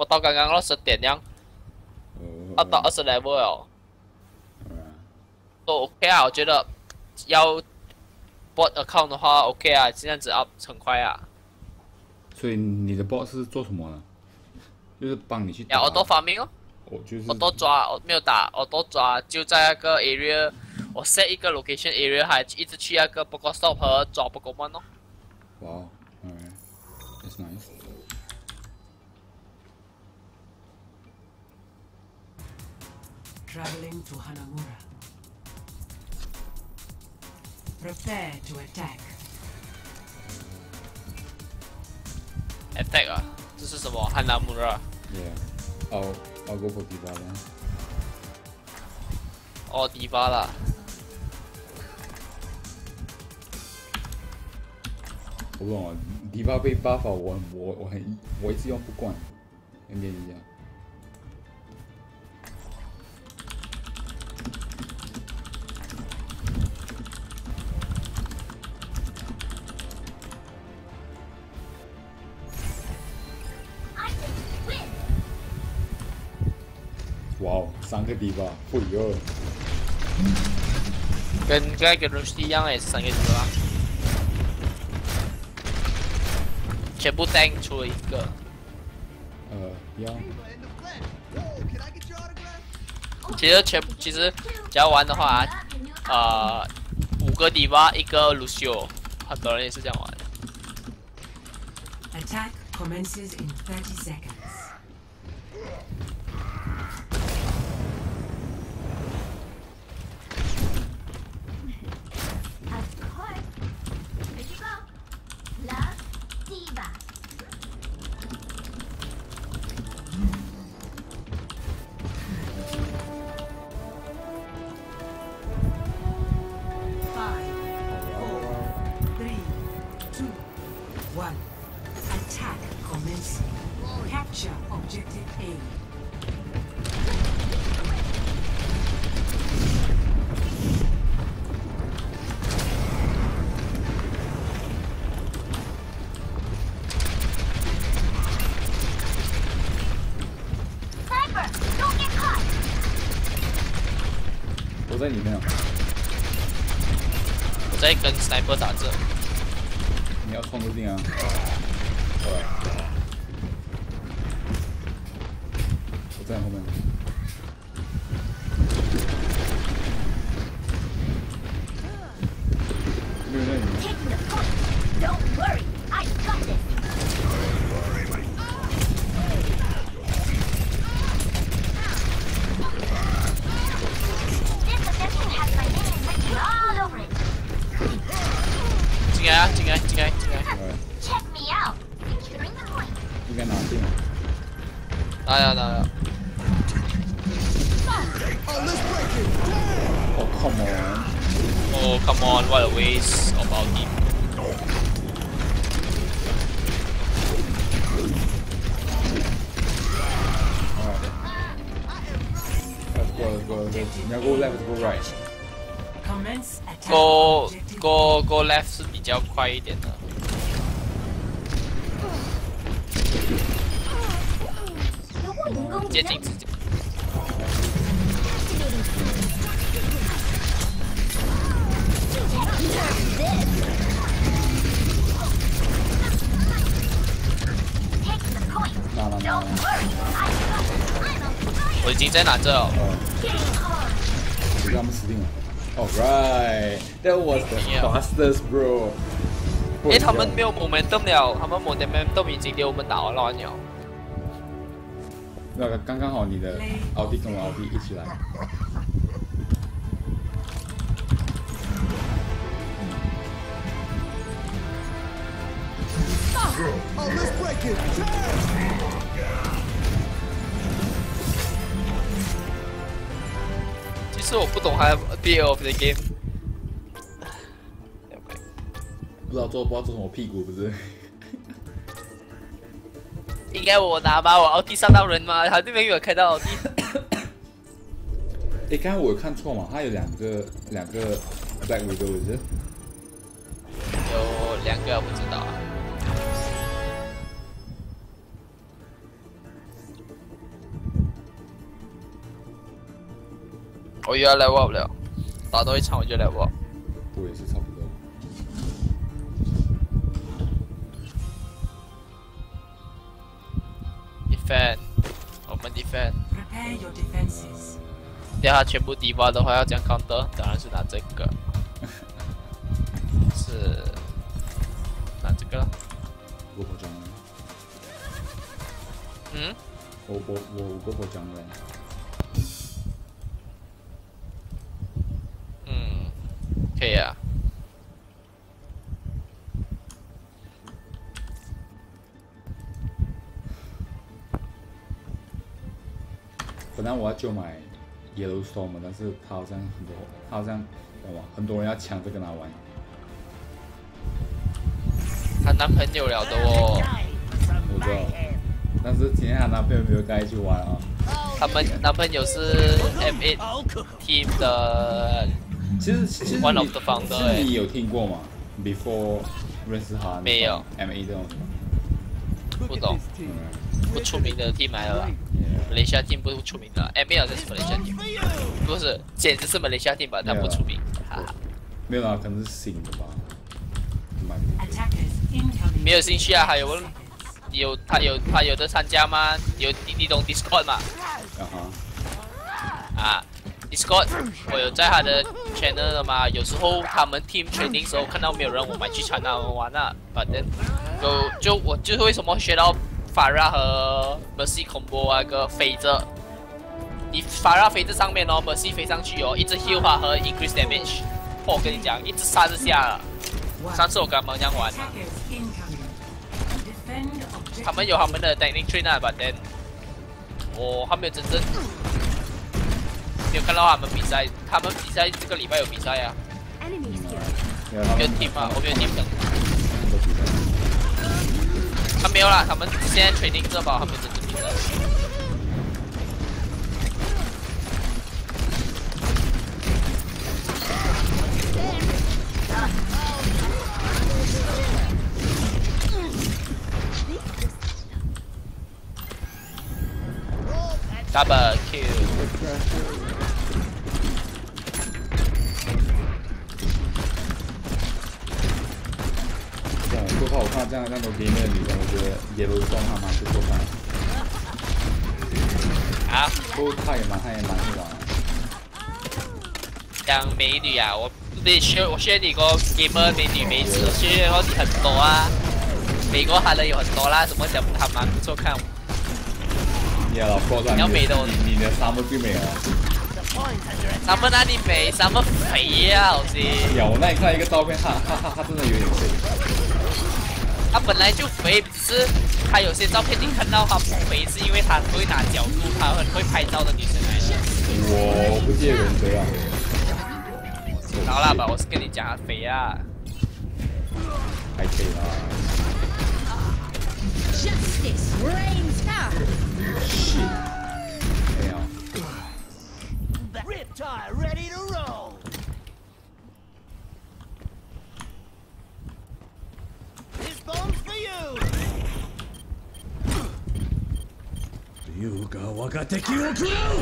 不到刚刚二十点样，哦要到二十 level 都 OK 啊，我觉得要 bot account 的话 OK 啊，这样子 up 很快啊。所以你的 bot 是做什么呢？就是帮你去打。呀，我都发明哦，我就是我都抓，我没有打，我都抓，就在那个 area，我 set 一个 location area，还一直去那个 p o k e stop 和抓 Pokemon 哦。哇 Traveling to Hanamura. Prepare to attack. attack 啊，这是什么？汉纳姆热。Yeah，I'll I'll go for Diva then。哦，迪巴啦，我不懂啊，Diva 被 buff 啊我我我很我一直用不惯，跟你一样。哦，三个 Diva，不哟。跟刚才跟 Rush 一样诶，三个迪巴，全部 tank 出了一个。呃，一样其实全其实只要玩的话，呃，五个迪巴一个 Lucio，很多人也是这样玩。Attack commences in 30 seconds. 我咋治？接近直角。我已经在哪这哦。让他们死定了。All right, that was the fastest, bro. 哎、欸，他们没有我们动了，他们没得没动，已经给我们打完了鸟。那个刚刚好，你的奥迪跟我奥迪一起来。Oh, let's break it. 其实我不懂还 B of the game。不知道做不知道做什么屁股不是？应该我拿吧，我奥迪上到人吗？他那边有开到奥迪。哎，刚刚我看错嘛？他有两个两个百米高的？有两个不知道。我又要来握不了，打多一场我就来握。对。fan 我们 defense 等。全部敌方的话要讲 counter，当然是拿这个。是，拿这个了。五。嗯？我我我五个火枪嗯。可以啊。本来我要就买 Yellowstone 的，但是他好像很多，他好像哇，很多人要抢着跟他玩。她男朋友了的哦，我知道，但是今天她男朋友没有跟她一起玩啊。他们男朋友是 M8 team 的，其实其实你有听过吗？Before 认识他没有 M A 这种？不懂，嗯不出名的 team 来了吧？马来西亚 team 不出名的，M8 好像是马来西亚 team，不是，简直是马来西亚 team 吧？但不出名，哈哈，没有啊，可能是新的吧。没有兴趣啊，还有 Seconds. 有他有他有的参加吗？有你你懂 Discord 吗？啊哈，啊，Discord 我有在他的 channel 的嘛，有时候他们 team training 时候看到没有人，我买去传他们玩啊，反正有就我就是为什么学到法拉和 Mercy 恐怖那个飞着，你法拉飞在上面哦，Mercy 飞上去哦，一直 heal 和 increase damage。我跟你讲，一直杀就下了。上次我跟他们这样玩，他们有他们的 dynamic tree 那把灯，我、哦、还没有真正没有看到他们比赛，他们比赛这个礼拜有比赛啊。没有 team 啊，我没有 team。他没有了，他们现在 training 这包，他们真正比赛。Double kill，这样说实话，这样这样多给面的女生，我觉得也都算他蛮不错看的。啊，都她也蛮她也蛮会玩的。讲美女啊，我你学我学你个 gamer 美女美子，学我很多啊。美国韩人有很多啦，什么讲他蛮不错看。你老婆你要美的你你的沙漠最美了。他们哪里美，沙漠肥呀、老师。呀，我那里看一个照片，哈，哈哈他真的有点肥。他本来就肥，只是他有些照片你看到他不肥，是因为他会拿角度，他很会拍照的女生来的。我不介人肥啊。好啦吧，我是跟你讲他肥啊。还可以啦。Justice reigns now. shit，没有。優が我が敵を食らう.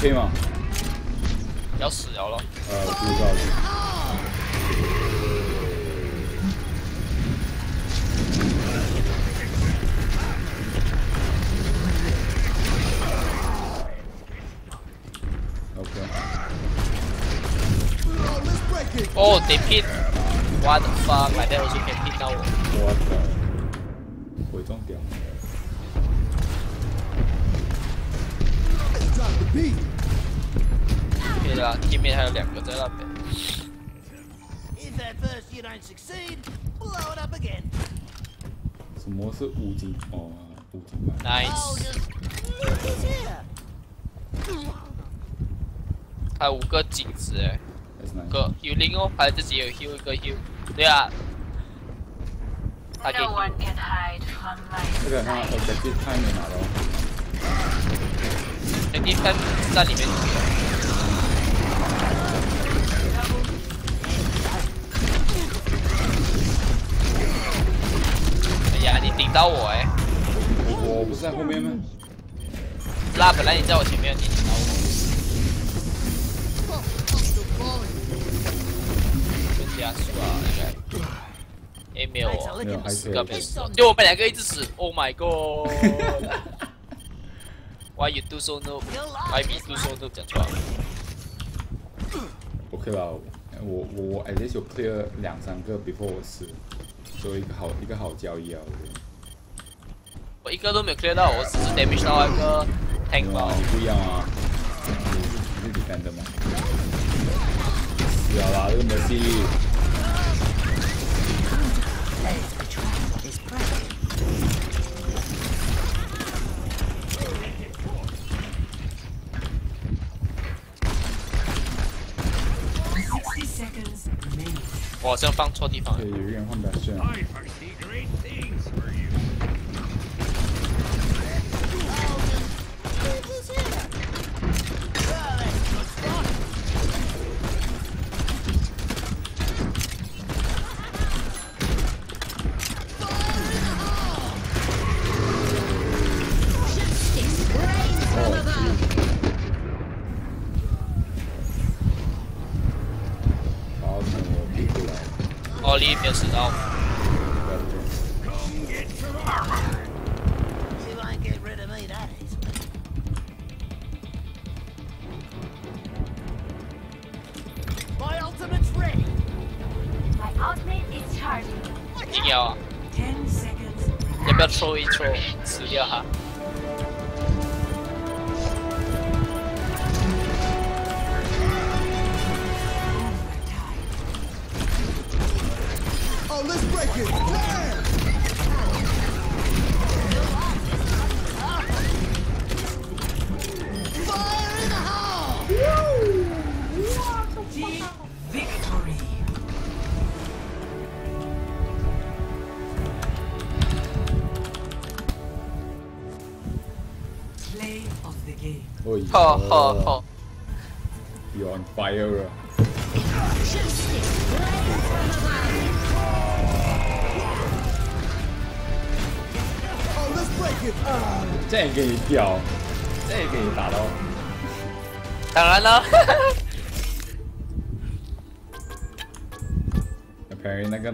可以吗？要死了咯。呃，我不知道。OK，Oh, let's break it. 哦、they pin。What the fuck？来的我就可以的，team 面还有两个在那边。If at first you don't succeed, blow it up again. 什么是五级？哦，五金牌。Nice。还有五个镜子哎，个 healing 哦，还自己有 heal 一个 heal。对啊。这个他 objective 太没拿了哦。那你看在里面。哎呀，你顶到我哎！我我不是在后面吗？那本来你在我前面，你顶到我。加速啊，应该。哎，没有哦，没有，还可以个。没死哦，就我们两个一直死。Oh my god！Why you do so noob? Why me do so？讲错了。OK 啦，我我我 at least 有 clear 两三个 before 我死，作为一个好一个好交易啊，我觉得。我一个都没有 clear 到，我只是 damage 到一个 tank 包没有啊，。你不一样啊，你是你是 defender 嘛？表达这个么我好像放错地方了。奥利没有死到，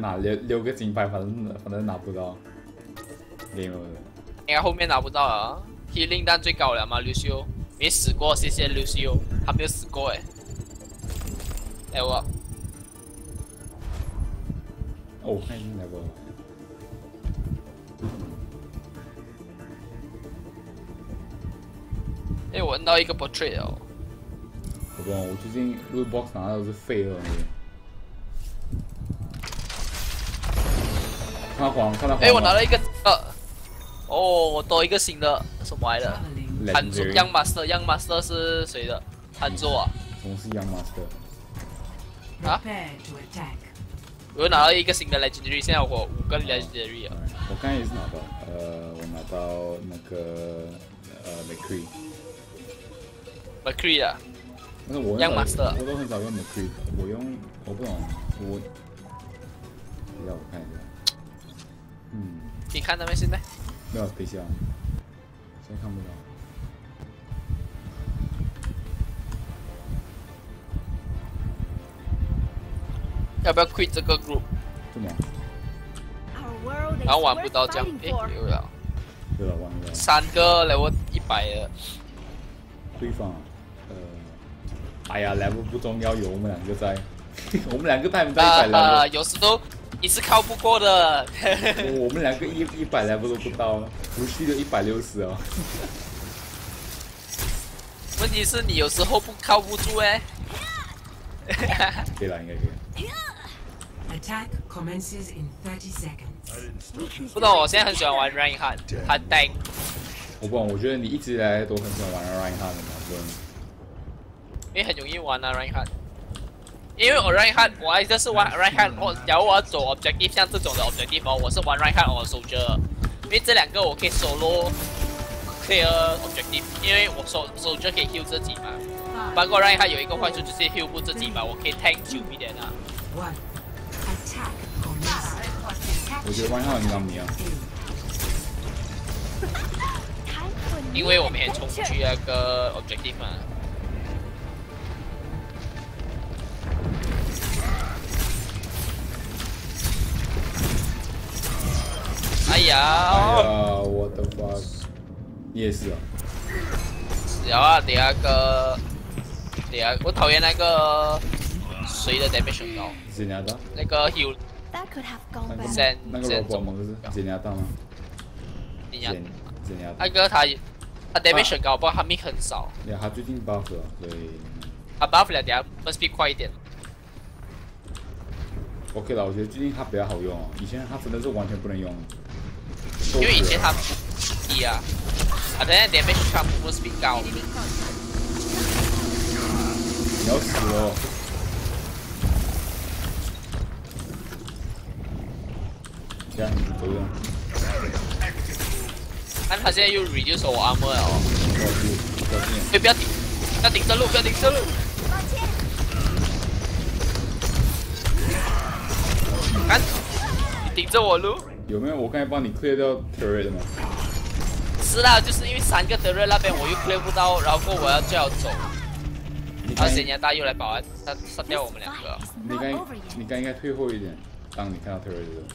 拿六六个金牌，反正反正拿不到。Game over。应该后面拿不到了。Healing 弹最高了吗？刘修没死过，谢谢刘修，还没有死过哎。哎我哦，我看已经来过了。哎我闻到一个 portrait 哦，我不懂，我最近 loot box 拿到的是废了。看到黄，看到黄。哎我拿了一个呃，哦我多一个新的什么来的作 Legendary Young Master，Young Master 是谁的？汉作啊，什么是 Young Master？Prepare to attack. 我又拿到一个新的 Legendary，现在我五个 Legendary 啊。我刚才也是拿到，呃，我拿到那个呃 McCree。McCree 啊？但是我 Young Master，我都很少用 McCree，我用我不懂，我，让我看一下，嗯，你看到没？现在没有，等一下，现在看不到。要不要 quit 这个 group？怎么然后玩不到这样，for. 有了，对了，玩了，三个 level 一百的，对方，呃，哎呀，level 不重要，有我们两个在，我们两个带不在一百啊，level，有时都你是靠不过的。我我们两个一一百 level 都不到，不去的一百六十哦。问题是你有时候不靠不住哎。可以了，应该可以。Attack commences in 30 seconds. 不懂，我现在很喜欢玩 Reinhardt，他 tank，我不懂，我觉得你一直以来都很喜欢玩 r a i n h a n d 的嘛，不然因为很容易玩啊 Reinhardt。因为我 Reinhardt，我还就是玩 Reinhardt，我假如我要走 objective，像这种的 objective 哦，我是玩 Reinhardt 我 soldier，因为这两个我可以 solo clear objective，因为我 sol soldier 可以 heal 自己嘛。不过 Reinhardt 有一个坏处就是 heal 不自己嘛，我可以 tank 久一点啊。我觉得很刚迷啊。Time for 因为我们也冲去那个 objective 嘛。哎哎呀，我的 fuck！你也是啊？然后第二个，第二我讨厌那个谁的 damage 很高，简牙大？那个 heal That could have gone 那个那个 robot 吗？是简牙大吗？你讲简简牙大那。个他他 damage 很高，不过他命很少，呀，他最近 buff 了，所以他 buff 了，等下 must be 快一点。OK 了。我觉得最近他比较好用哦，以前他真的是完全不能用。因为以前他低啊，啊，等下 damage 他 must be 高。你要死了。这样不用，但他现在又 reduce 我 armor 了哦，哎，不要顶，不要顶着路，不要顶着路。看，你顶着我路。有没有？我刚才帮你 clear 掉 turret 的吗？是啦，就是因为三个德瑞那边我又 clear 不到，然后过我要就要走，你刚然后显然大又来保安，他杀掉我们两个。你刚你刚应该退后一点，当你看到 turret 的时候。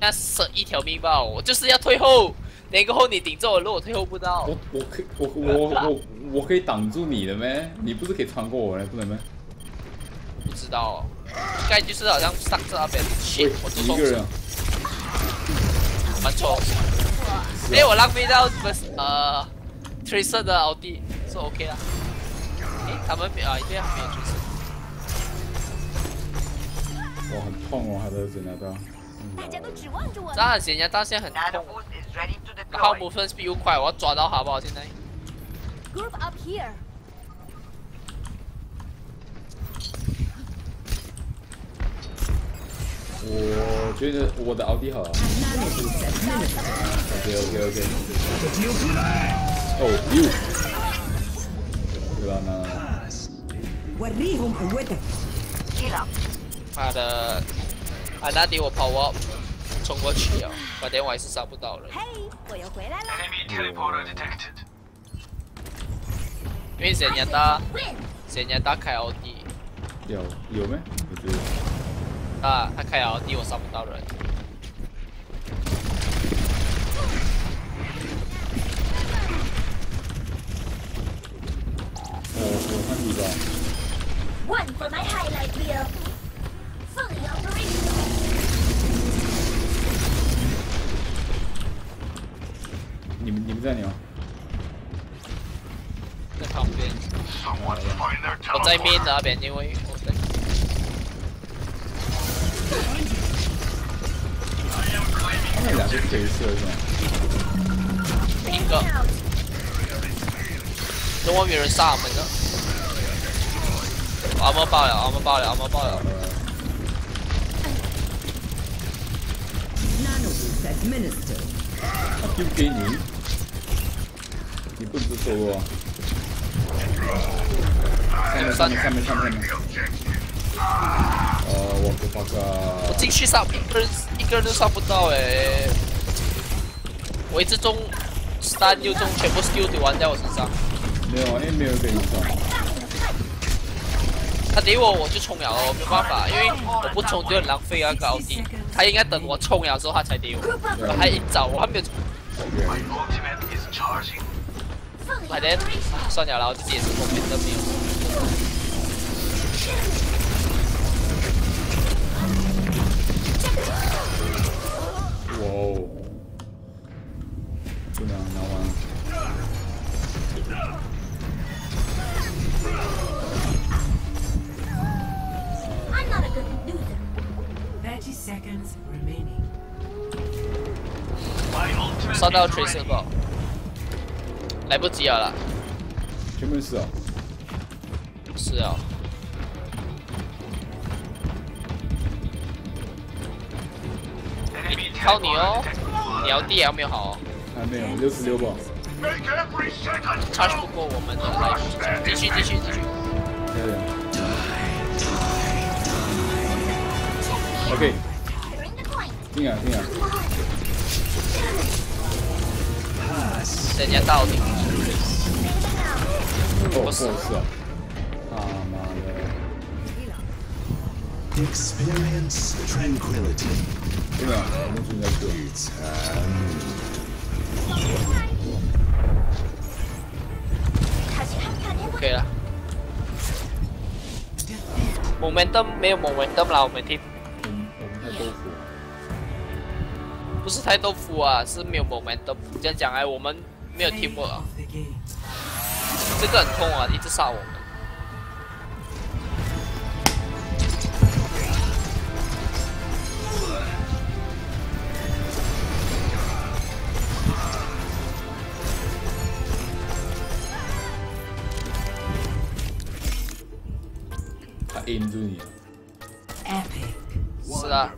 那省一条命吧，我就是要退后，哪个后你顶着我路，我退后不到我。我可以我我我我可以挡住你的咩？你不是可以穿过我的，不能咩？不知道、哦，应该就是好像上这那边，喂我，一个人啊，蛮错。哎，我浪费到不是呃，Tracer 的奥迪是 OK 啦。哎，他们没啊，对啊，没有 Tracer。哇，很痛哦，他的指甲刀。大家都指望着我这。样显然大现在很痛，然后 movement speed 又快，我要抓到他不好？现在 Group up here. 我觉得我的奥迪好 okokok 哦又。对吧？那。妈的。ididntdo 我跑我冲过去了快点我还是杀不到了嘿我又回来了因为人家打？人家打开奥迪？有有没我觉得啊，他开奥迪我杀不到人。我我看你吧。One for my highlight reel. Fully operational. 你们你们在哪？在旁边，我在面那边，因为我在他们两个可以射是吗？一个，中外面有人杀我们的，阿莫爆了，阿莫爆了，阿莫爆了，nanobots administered 他丢给你，你不能收哦。上面上面上面上面。呃，我不发我。进去杀一个人，一个人都杀不到哎，我一直中 stun 又中，全部 skill 都玩在我身上，没有啊，因为没有人给你上。他怼我我就冲了哦，没办法，因为我不冲就很浪费啊高地，他应该等我冲了之后他才怼我啊他一早我还没有冲正 operational. 算了啦，我自己也是后面都没有。烧到 tracer 不好？来不及了啦，全部是哦。是啊。靠你哦，你要 D 还没有好哦还没有，六十六吧。，charge 不过我们的 life，继续继续继续。OK，Tinha, tinha. Seria tal, tem que. Poxa. Ah, mano. Experience tranquility. Yeah, vamos jogar aqui. It's Ok đã Momentum, mail momentum là mình thêm 不是太豆腐啊，是没有 moment。这样讲，哎，我们没有 teamwork 啊。这个很痛啊，一直杀我们。他阴住你了。是啊。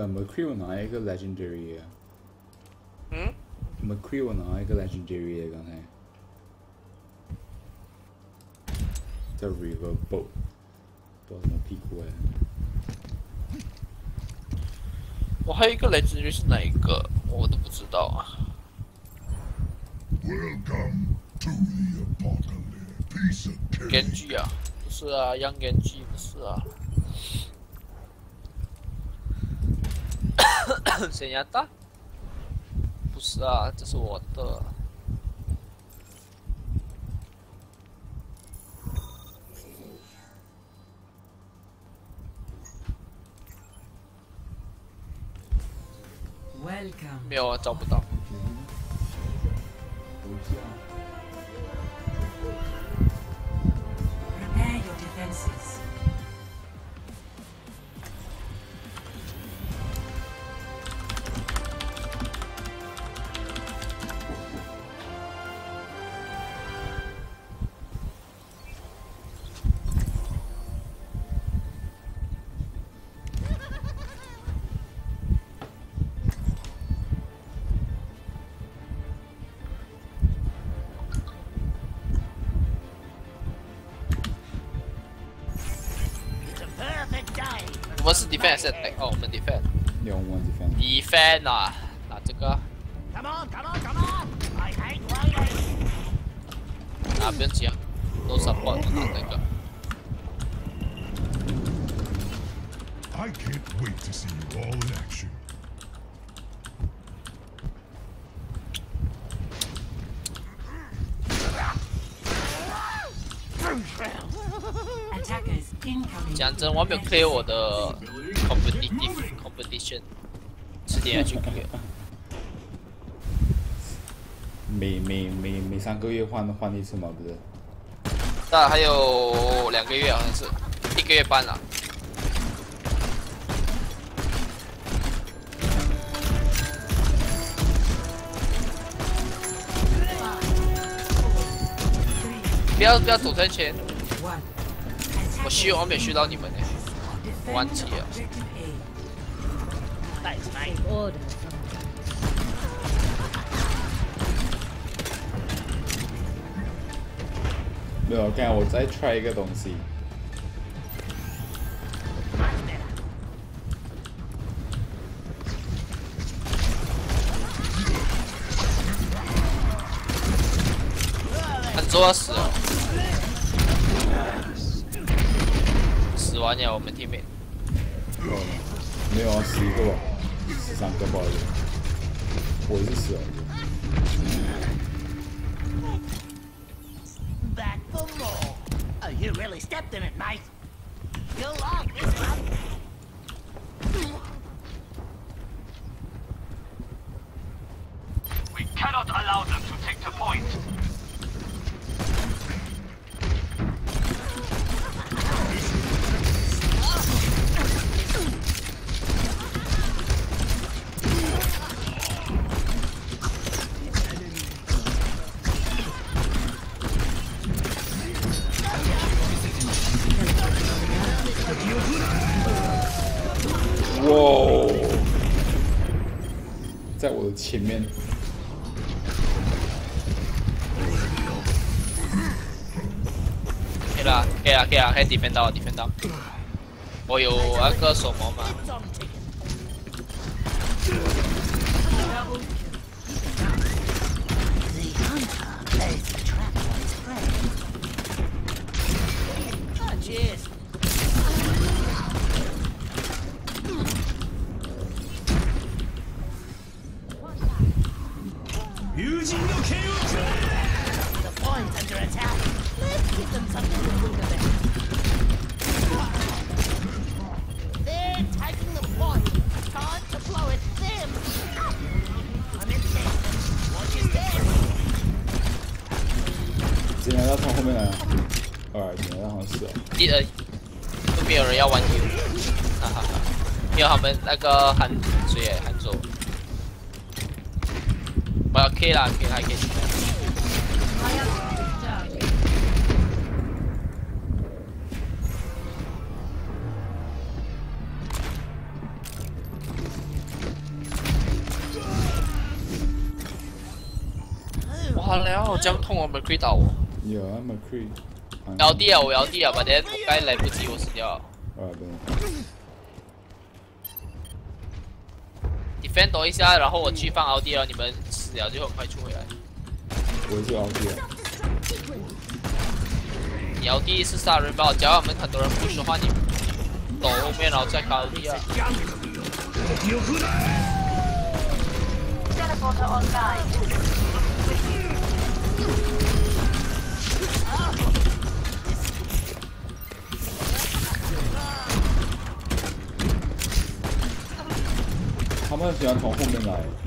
我拿一个 legendary 啊嗯，，McCree 我拿一个 legendary 啊，刚才叫 River Boat，不知道什么屁股哎，我还有一个雷之鱼是哪一个，我都不知道啊。Welcome to the apocalypse. Piece of cake. Genji 啊，不是啊，Young Genji 不是啊。谁呀大？不是啊，这是我的。Welcome. 没有啊，是 defend 还是 attack？哦，我们 defend。两 one defend，defend 啊，拿这个，Come on, come on, come on. I hate waiting. 啊，不用急啊，都 support 拿这个。I can't wait to see you all in action. Attackers incoming. 讲真，我还没有 clear 我的点要 去 clear。每每每每三个月换换一次嘛，不是？那还有两个月，好像是一个月半了。不要不要走在前，我虚我没有虚到你们呢。Defend One tier. 没有我再踹一个东西。他作死死完了我们地面没有啊死一个吧。个吧，十三个不好意思，我是十二个。Back for more. Oh, you really stepped in it, 前面，可以啦，可以啦，可以啦，可以底边刀，底边刀。我有那个手模嘛，像是哦。第二都没有人要玩 U，哈哈哈，因为他们那个韩谁耶韩州，我要 K 啦，K 啦，K 哇了，这样痛我 McCree 打我。有啊，McCree。，LD 啊，我 LD 啊，把等下我该来不及，我死掉了。啊，对。defend 一下，然后我去放 LD 了，你们死了就很快出回来。我也是 LD 啊。你 LD 是杀人包，只要我们很多人不说话，你抖后面然后再搞 LD 啊。他喜欢从后面来。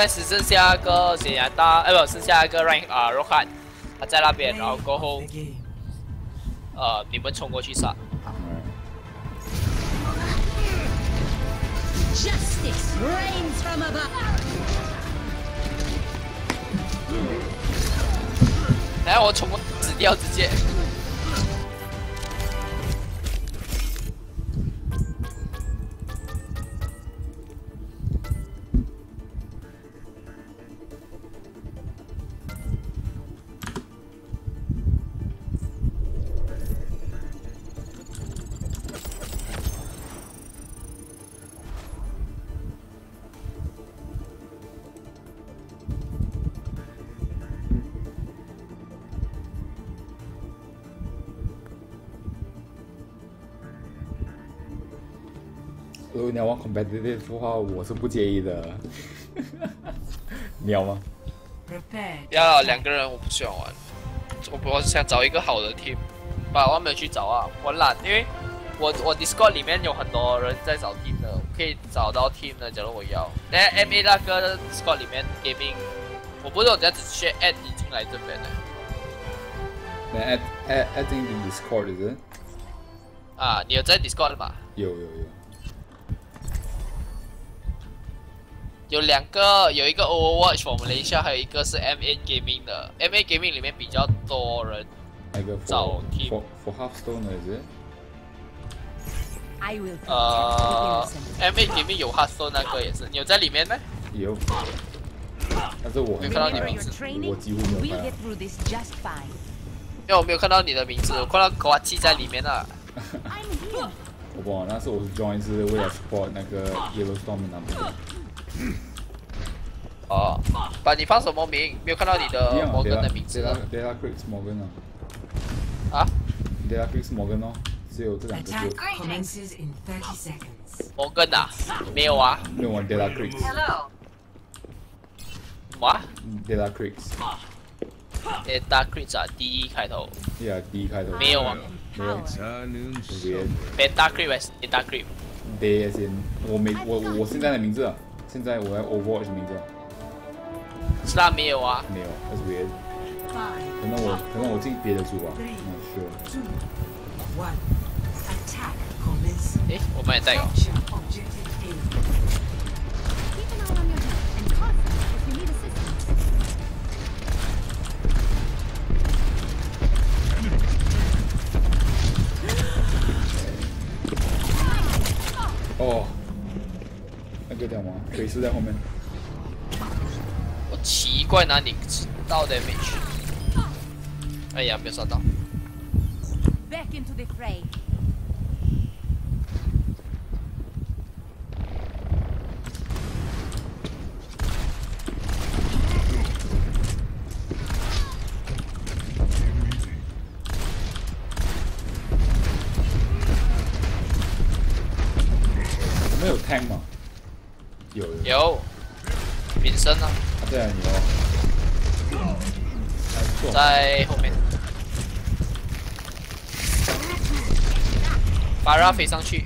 现在只剩下一个显然大，哎不，剩下一个 rank 啊 r o k a n 他在那边，然后过后呃你们冲过去杀。嗯 Justice reigns from above. 哎，我冲过死掉直接。如果你要玩 competitive 的话，我是不介意的。你要吗.要两个人我不喜欢玩，我我想找一个好的 team，把我没有去找啊，我懒，因为我我 Discord 里面有很多人在找 team 的，我可以找到 team 的，假如我要。那 MA 那个 Discord 里面 gaming，我不是我这样子去 add 你进来这边的那 add add adding the Discord is it？啊，你有在 Discord 的吗？有有有。有两个，有一个 Overwatch 我们了一下，还有一个是 MA Gaming 的。MA Gaming 里面比较多人，那个找 team for for Hearthstone is it？I will protect 呃，MA Gaming 有 Hearthstone 那个也是，你有在里面吗？有。但是我很没看到你名字，我几乎没有看.因为我没有看到你的名字，我看到瓜记在里面啊。I'm here. 我不知道，那时候我是 join 是为了 support 那个 Yellowstone 那边。哦，把你放什么名？没有看到你的摩根的名字 Data Data Creeks Morgan 啊啊？，Data Creeks Morgan 哦，只有这两个 Attack 字，commences in 30 seconds. 摩根啊？没有啊？没有玩 Data Creeks。Hello. 什么啊 Data Creeks，？Data Creek 啊，D 开头。yeah D 开头。没有啊没有。Beta Creek 还是 Data Creek？Day as in 我没我我现在的名字啊，现在我要 Overwatch。没有啊。没有，那是别。可能我可能我进别的组啊。那是。我帮你带个。哦、那个叫什么？锤石在后面。我奇怪哪里知道的没去？哎呀，没有刷到。Back into the fray. 我们有 tank 吗？有有。有，民生啊，啊，对啊，你。在后面。把 a 飞上去，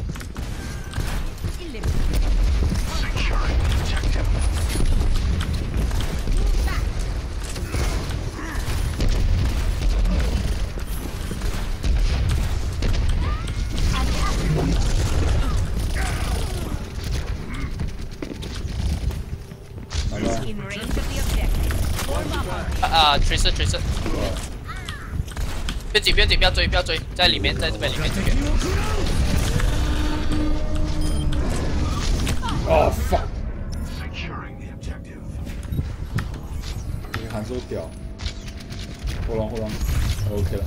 追射追射！别紧别紧，不要追不要追，在里面在这边里面追。哦放！这个韩叔屌！我浪我浪，OK 了。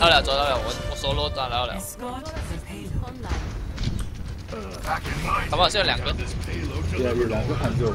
到了，抓到了，我我收肉抓来了。好不好？现在两个。对啊，有两个韩叔。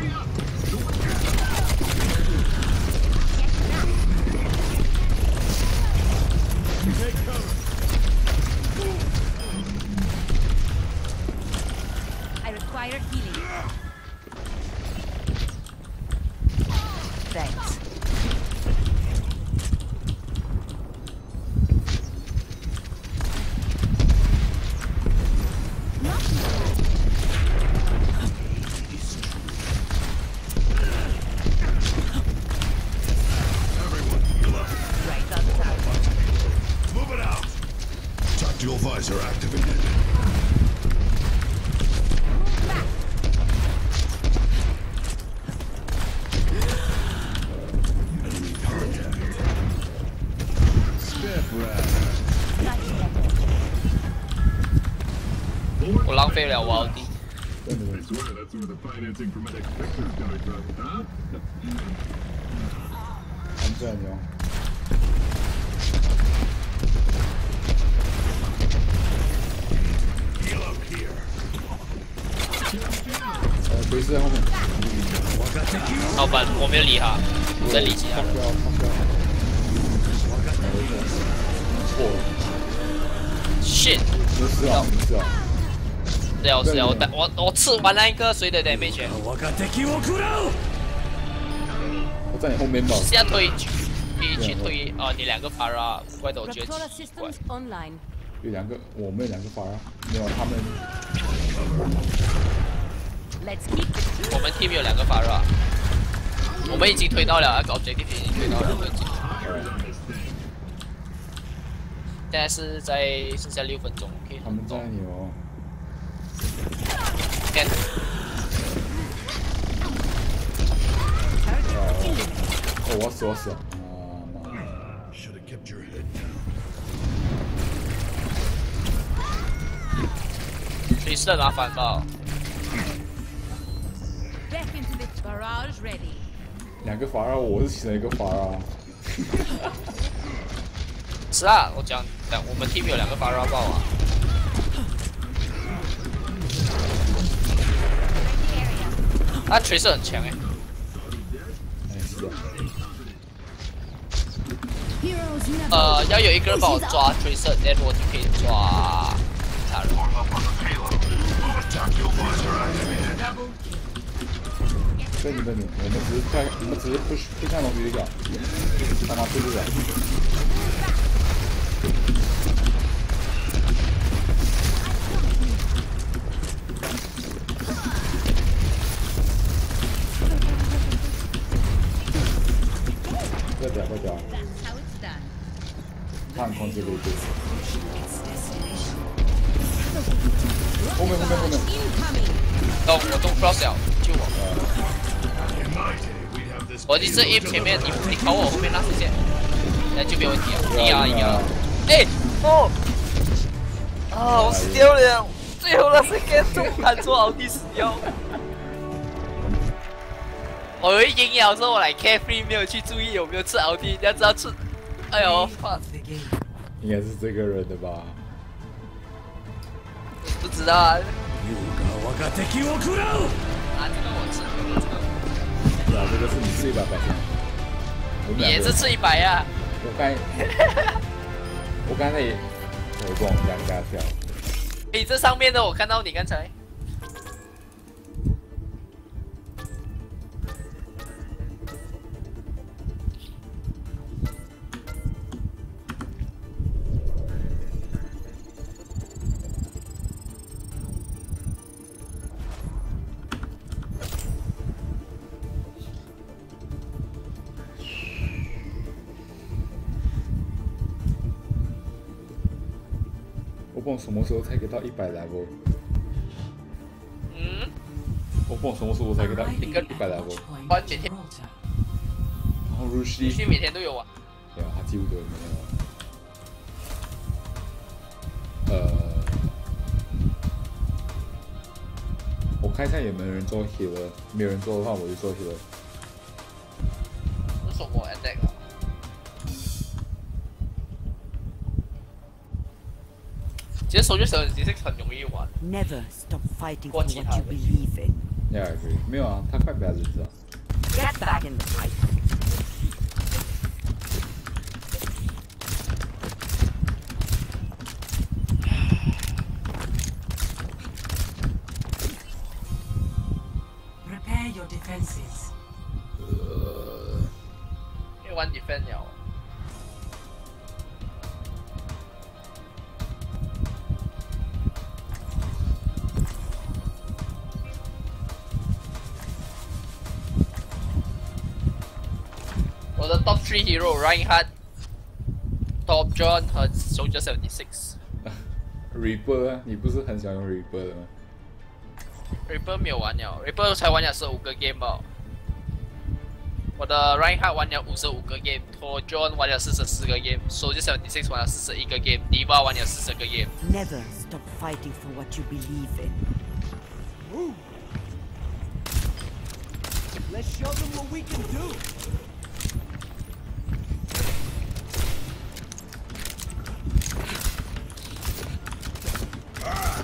Financing for 我我吃完那一个谁的 damage？我が敵を食らう我在你后面吧。现在推去去去推哦，你两个 para，怪得我觉得 Raptora 奇怪 systems。online. 有两个，我们有两个法啊，没有他们。 Let's keep 我们 team 有两个 para，我们已经推到了那个 objective，已经推到了。现在是在剩下六分钟，OK。他们在你哦。 我死我死！啊妈！Should have kept your head down. 锤石很麻烦吧？back into this barrage ready. 两个法啊，我是其中一个法啊。是啊，我讲讲我们 team 有两个 para 爆啊。啊，锤是很强哎。哎，是的。Heroes never 呃，要有一个人帮我抓追射，那我就可以抓他人。Tactical visor activated. 对你对你，我们只是看，我们只是不不看东西就好。他妈对不对？后面后面后面，到，我动 cross 了，救我！In my day, we'd have this 我一前面，你你靠我后面那视线，那就没问题了。一啊一啊！哎哦，啊我死掉了，最后那时间中弹出奥迪死掉。我一赢了说，我来 carefree 没有去注意有没有吃奥迪，要知道吃，哎呦放应该是这个人的吧？不知道啊，優が我が敵を食らう啊这个我吃，这个对啊，这个是你吃一百百分。我们两个你也是吃一百啊。我刚才，我刚才也，我跟我们两个跳。你这上面的我看到你刚才。 什么时候才可以到一百 level？嗯？我问什么时候才可以到一百 level？我每天，必须每天都有啊！对啊，他几乎都没有。呃，我看一下有没有人做 hero，没有人做的话我就做 hero。那什么 ending？啊。其实手就手其实很容易玩，Never stop fighting for what it you believe in. Yeah, I agree。没有啊，他快 balance 了。Get back in the fight. Prepare your defenses. 因为玩 defend 了。Three hero Reinhardt、Top John 和 Soldier Seventy Six。Reaper 啊，你不是很想用 Reaper 的吗？Reaper 没有玩了，Reaper 才玩了十五个 game 吧。我的 Reinhardt 玩了五十五个 game，托 John 玩了四十四个 game，Soldier Seventy Six 玩了四十一个 game，Diva 玩了四十个 game。Never stop fighting for what you believe in. Let's show them what we can do.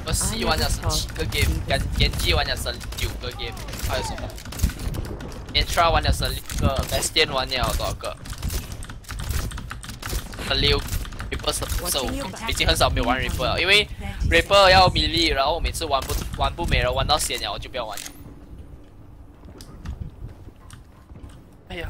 我 C 玩家十七个 game，跟 genji 玩家十九个 game，还有什么？Intra 玩家十六个，Bastion 玩了多少个？十六，Reaper 十十五个，已经很少没有玩 Reaper 了，因为 Reaper 要米粒，然后我每次玩不玩不美了，玩到闲了我就不要玩了。哎呀，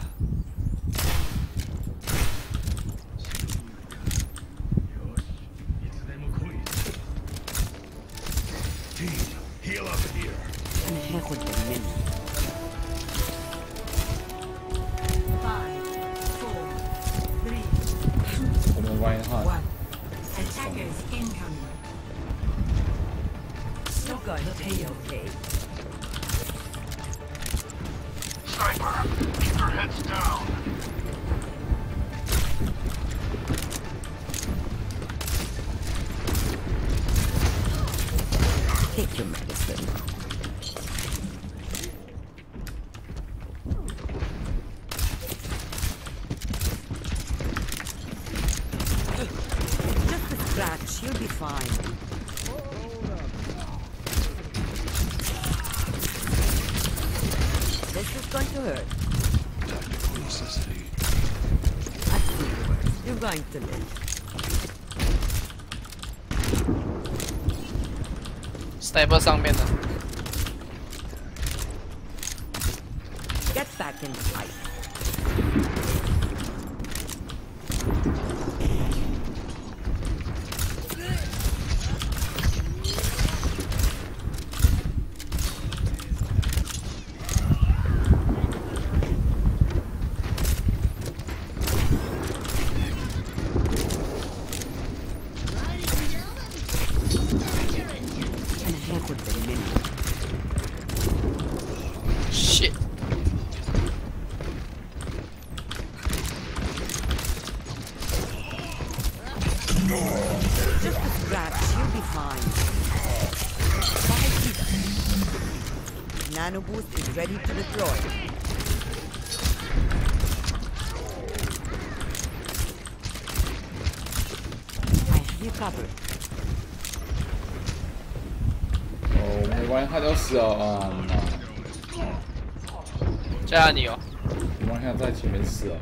deal up here? And here with the men. Attackers incoming. Stock on POV. Sniper, keep your heads down. Take your medicine. 在波上面的，你哦，我好像在前面死啊。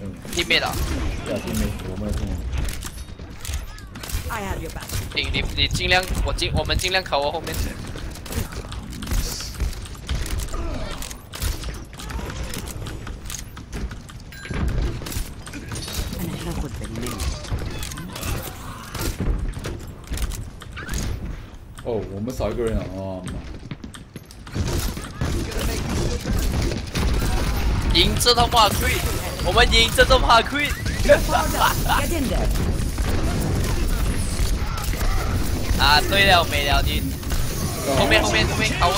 嗯。你。没死，我没。你你你尽量，我尽我们尽量卡我后面。哦，我们少一个人啊哦。这他妈 queen，我们赢这他妈 queen。Get in there. 啊，对了，没了，你后面后面后面靠我。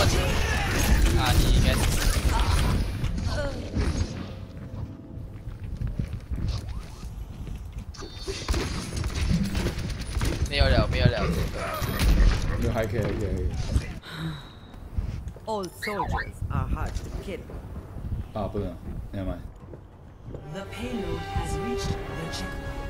啊，你应该是。没有了，没有了。没有还可以，还可以，还可 The payload has reached the checkpoint.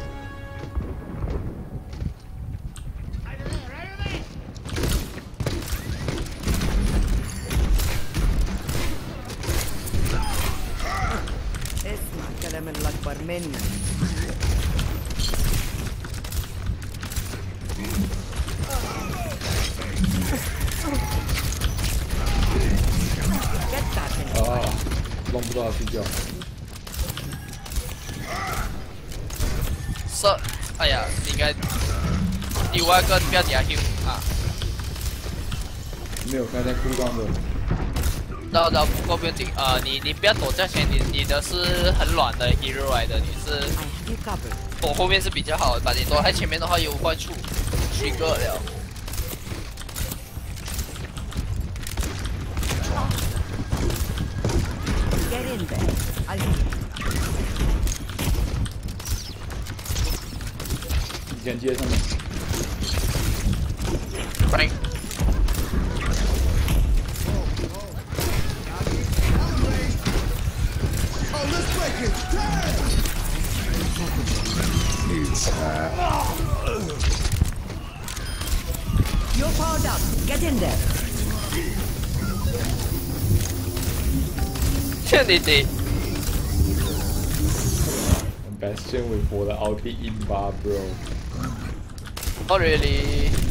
不要给他 Q 啊。没有，刚才哭光的。到到不过不用紧，啊，你你不要躲在前，你你的是很软的 hero 来的，你是.我后面是比较好的，把你躲在前面的话有坏处，虚个了。Get in there. I'll 你先接上面，insanity! And Bastion with 我的 ulti in bar, bro. Not really.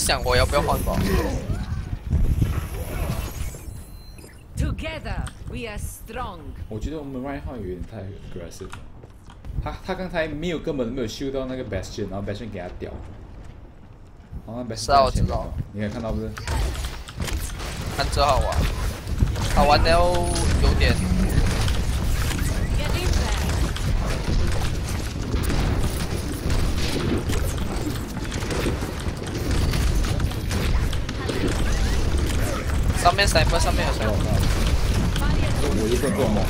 想我要不要换吧。Together we are strong. 我觉得我们 right 号有点太 aggressive 了。他他刚才没有根本没有修到那个 bastion，然后 bastion 给他掉。然后 bastion 啊我在前面知道你可以看到不是？看这好玩，好玩的有点面 sniper 上面有，我一个做梦。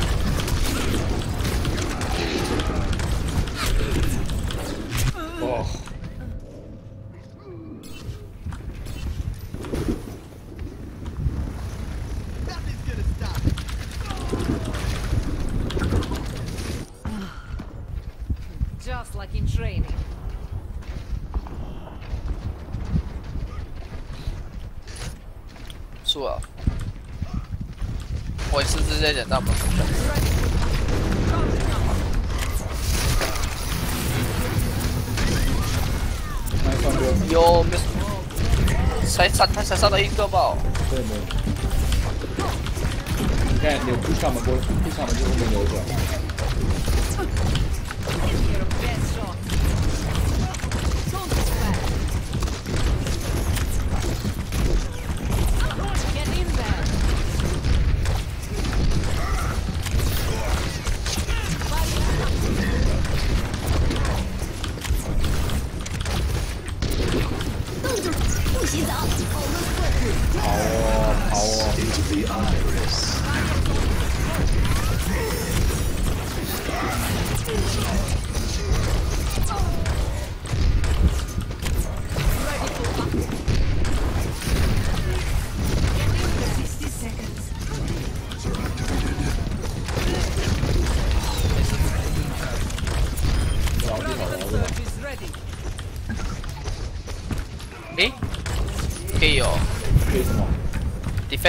杀他才杀到一个吧？对没有。你看，扭 push 他们过，push 他们就后面扭转。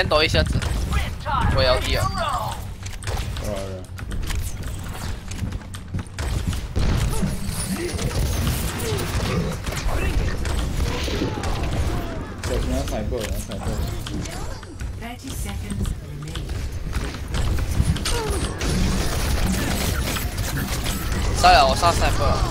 先躲一下子，我要地了。杀了我，上赛博了。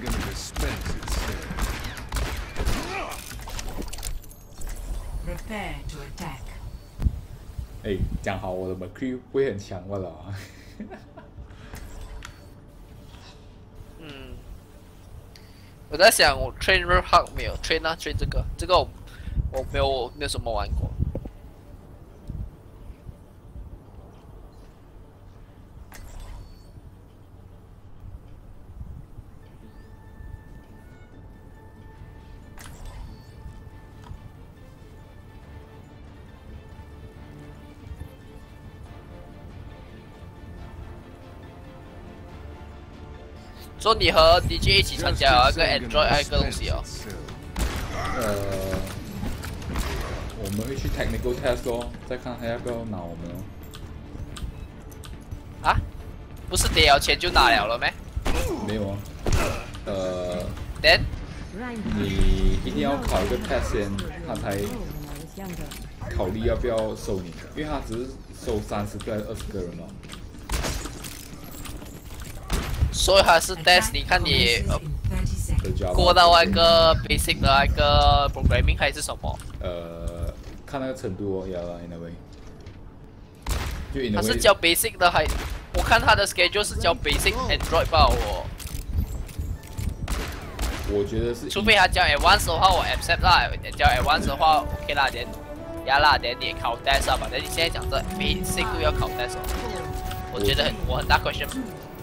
gonna dispense itself. Prepare to attack. 哎，讲好我的 McCree 不会很强我了啊。嗯，我在想我 train r hug 没有 train 啊 train 这个，这个我我没有没有什么玩过。说你和 DJ 一起参加有一个 Android 还有一个东西哦。呃，我们会去 technical test 哦，再看他要不要拿我们哦。啊？不是给了钱就拿了了没没有啊，呃，？Then 你一定要考一个 test 先，他才考虑要不要收你，因为他只是收三十个还是二十个人嘛。所以还是 test，你看你呃 in 30 seconds. 的 Java 过到那个 basic 的那个 programming 还是什么？呃，看那个程度哦，要了 in a way。就 in a 他是教 basic 的还？我看他的 schedule 是教 basic Android 吧，我我觉得是，除非他教 advanced 的话，我 accept 啦。教 advanced 的话，OK 啦，连呀啦，连你考 test 啊吧。但你现在讲这 basic 都要考 test，哦我觉得很我很大 question。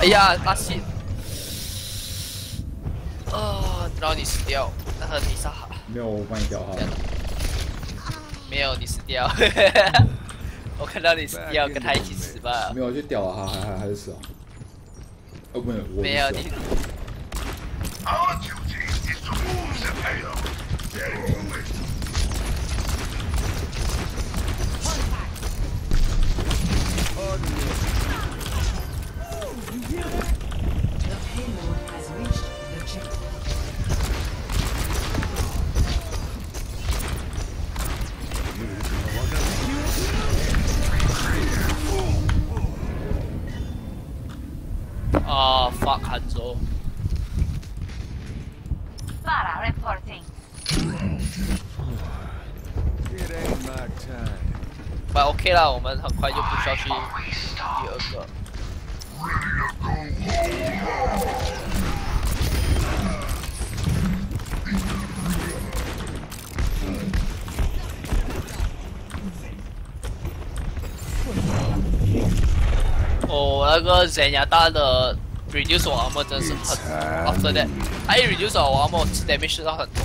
哎呀，阿信。哦，然后你死掉，那和你杀好。没有？我帮你调哈。没有，你死掉。我看到你死掉，跟他一起死吧没。有就屌了，还还还还是死啊？哦，没有，我没有你，Ah, it ain't my time. 不 OK 了，我们很快就不需要去第二个。哦，那个人牙大的 reduce 我阿莫真是很 after that，他一 reduce 我阿莫，吃 damage 到很痛。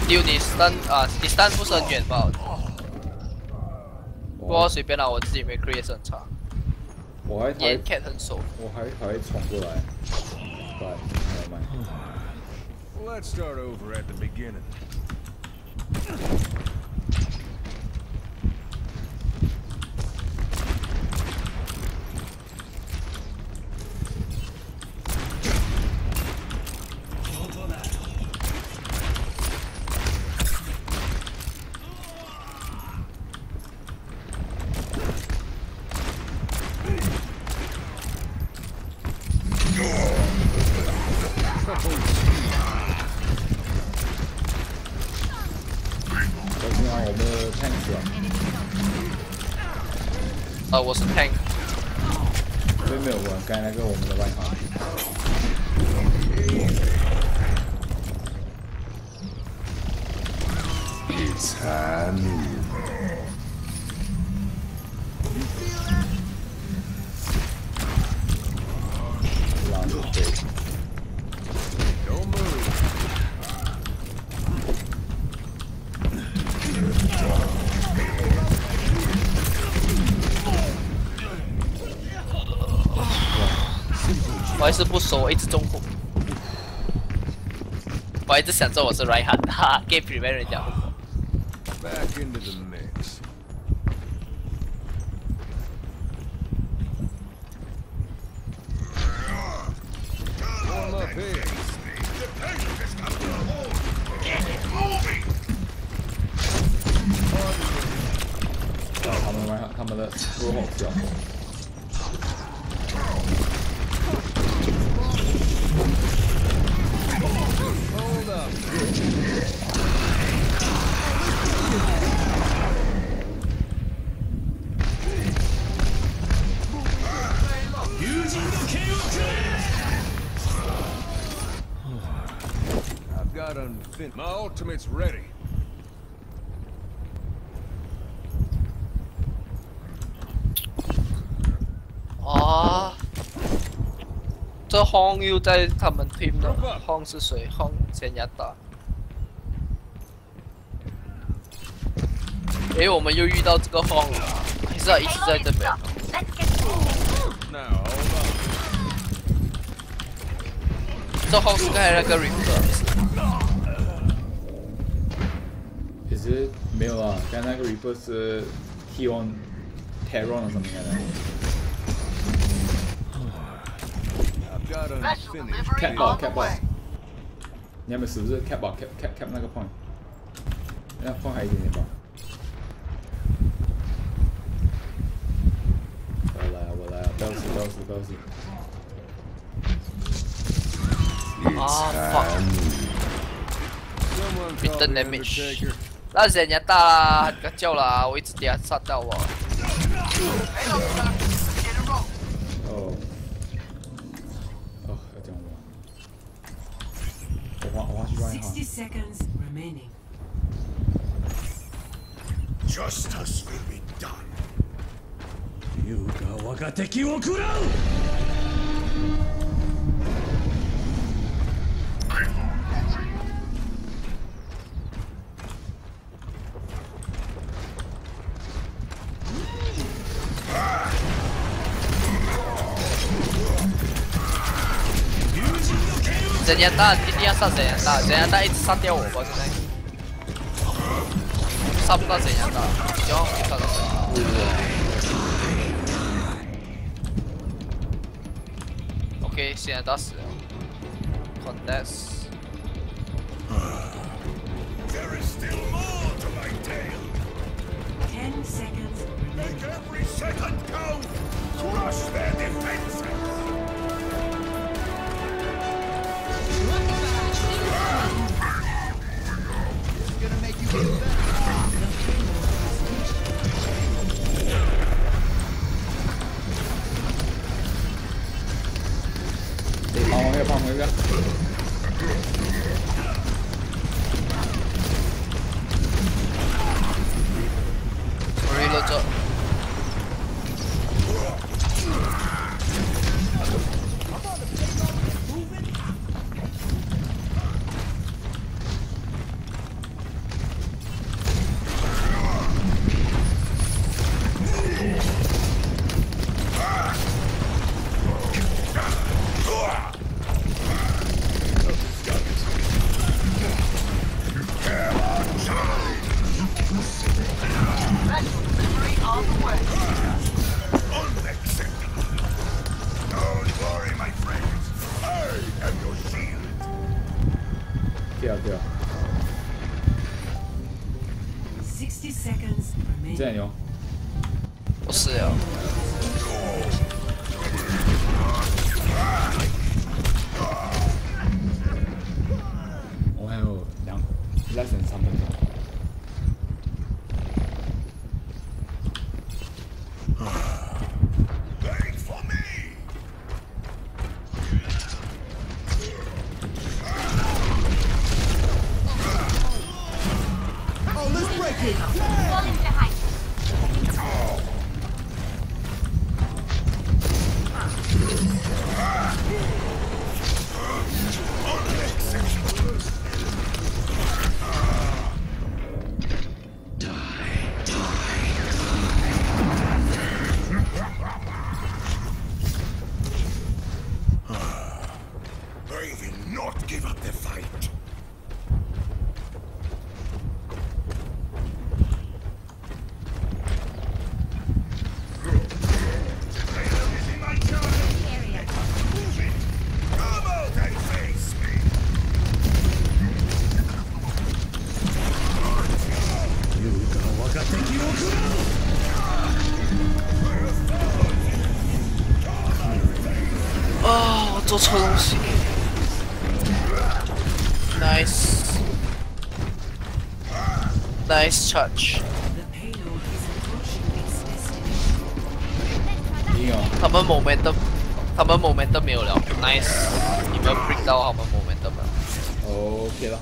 丢你三啊，你三不是很远吧？不随便啦、我自己没 create 很差。我还还看很熟，我还还闯过来，butstartoveratthebeginning 中控。我一直想说我是 right hand，哈，game prevent 人家。Ultimate's ready. 啊，这 Hong 又在他们 team 的 Hong 是谁？Hong 先压打。诶，我们又遇到这个 Hong 了，还是他一直在这边.这 Hong 是刚才那个 Reaper，没有啊，刚才那个 Reaper 是 Heon Terron 或 something like that。 I've got unfinished. Cap business. ball cap ball，你还没是不是 cap ball cap cap cap 那个 point？那 point 还有一点点吧。我来啊我来啊，不要死不要死不要死！啊，fuck！ Someone Hit call the the damage. 那先压打啦，很个叫啦，我一直给他杀到我。哦，哦，要这样玩。我花我花去玩一下。60 seconds remaining. Justice will be done. Zenyatta, linia asta Zenyatta. Zenyatta it's Sunday over, wasn't it? Sapna Zenyatta. Yo, it's not Zenyatta. Okay, Zenyatta 死了。Condess. There is still more to my tale. Ten seconds. Make every second count. Crush their defenses. 好，我也放回去。touch. 他们 momentum，他们 momentum 没有了，nice，你们 break 到他们 momentum 了。OK 了。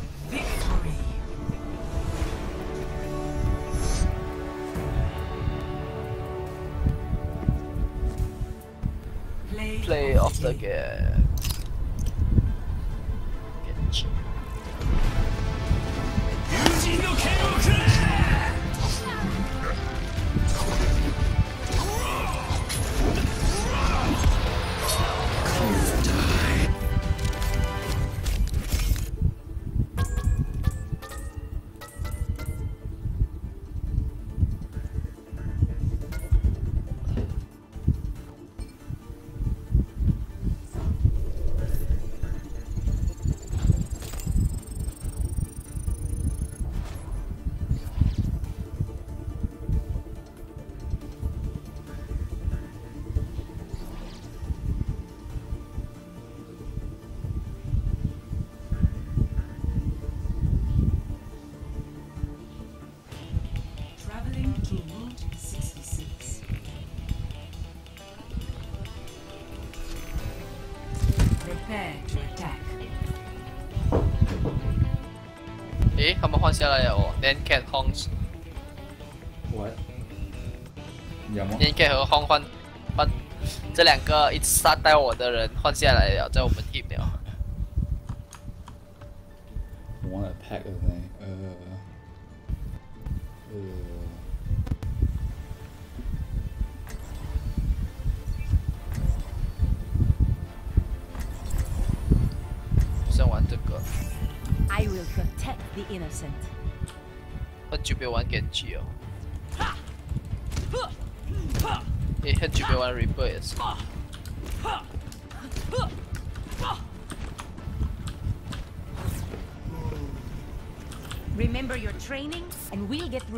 Play of the game. 他们换下来了哦，Nanke 和 Hongs，我，吗？Nanke 和 Hong 换换，这两个一直杀带我的人换下来了，在我们。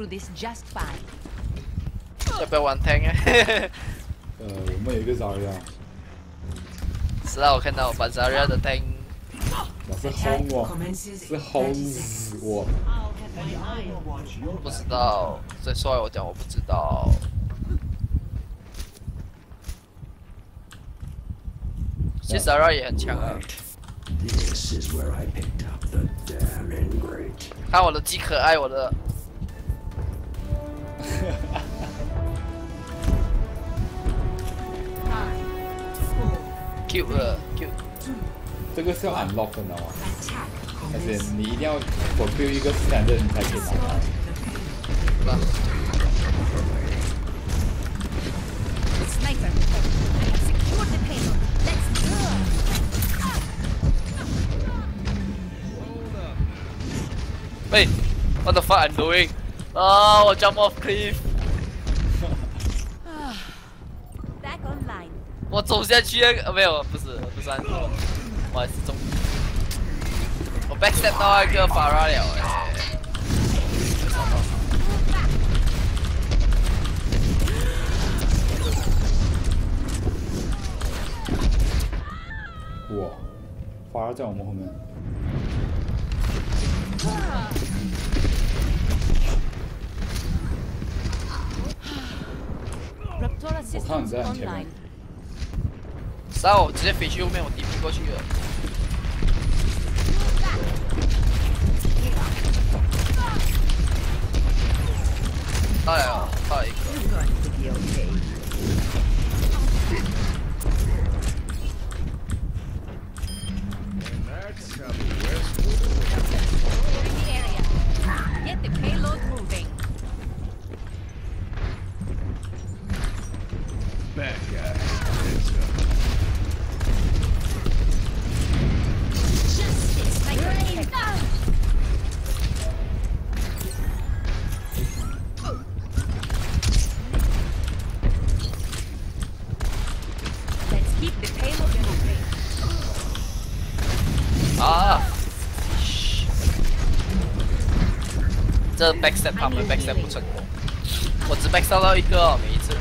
this just fine. 要不要玩 tank 哎？呃，我们有一个 Zarya。知道我看到把 Zarya 的 tank。老是轰我，是轰死我。不知道，再说来我讲我不知道。其实 Zarya 也很强啊。看我的鸡可爱，我的。Q 了 Q，这个是要 unlock 的，你知道吗？Attack 而且 commence. 你一定要 fulfill 一个 standard 你才可以拿到。是吧？Sniper, I have secured the payload. Let's move. 喂，What the fuck I'm doing？啊，我 jump off cliff，Back online. 我走下去、啊，没有，不是，不算，我还是中。我 backstep 到一个法拉了、欸。哇，法拉在我们后面。我看你在前面。然后我直接飞去后面，我敌不过去了。到了，到了一个。这 backstep 他们 backstep 不成功，我只 backstep 到一个每一次。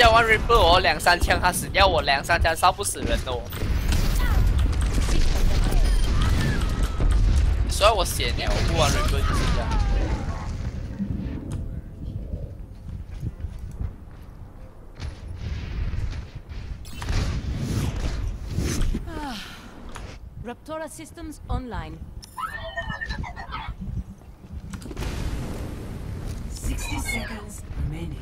的我，人家玩 Ripper 我两三枪他死掉，我两三枪烧不死人的我。所以我闲了，我不玩 Ripper 就是这样。Raptora systems online. 60 seconds remaining.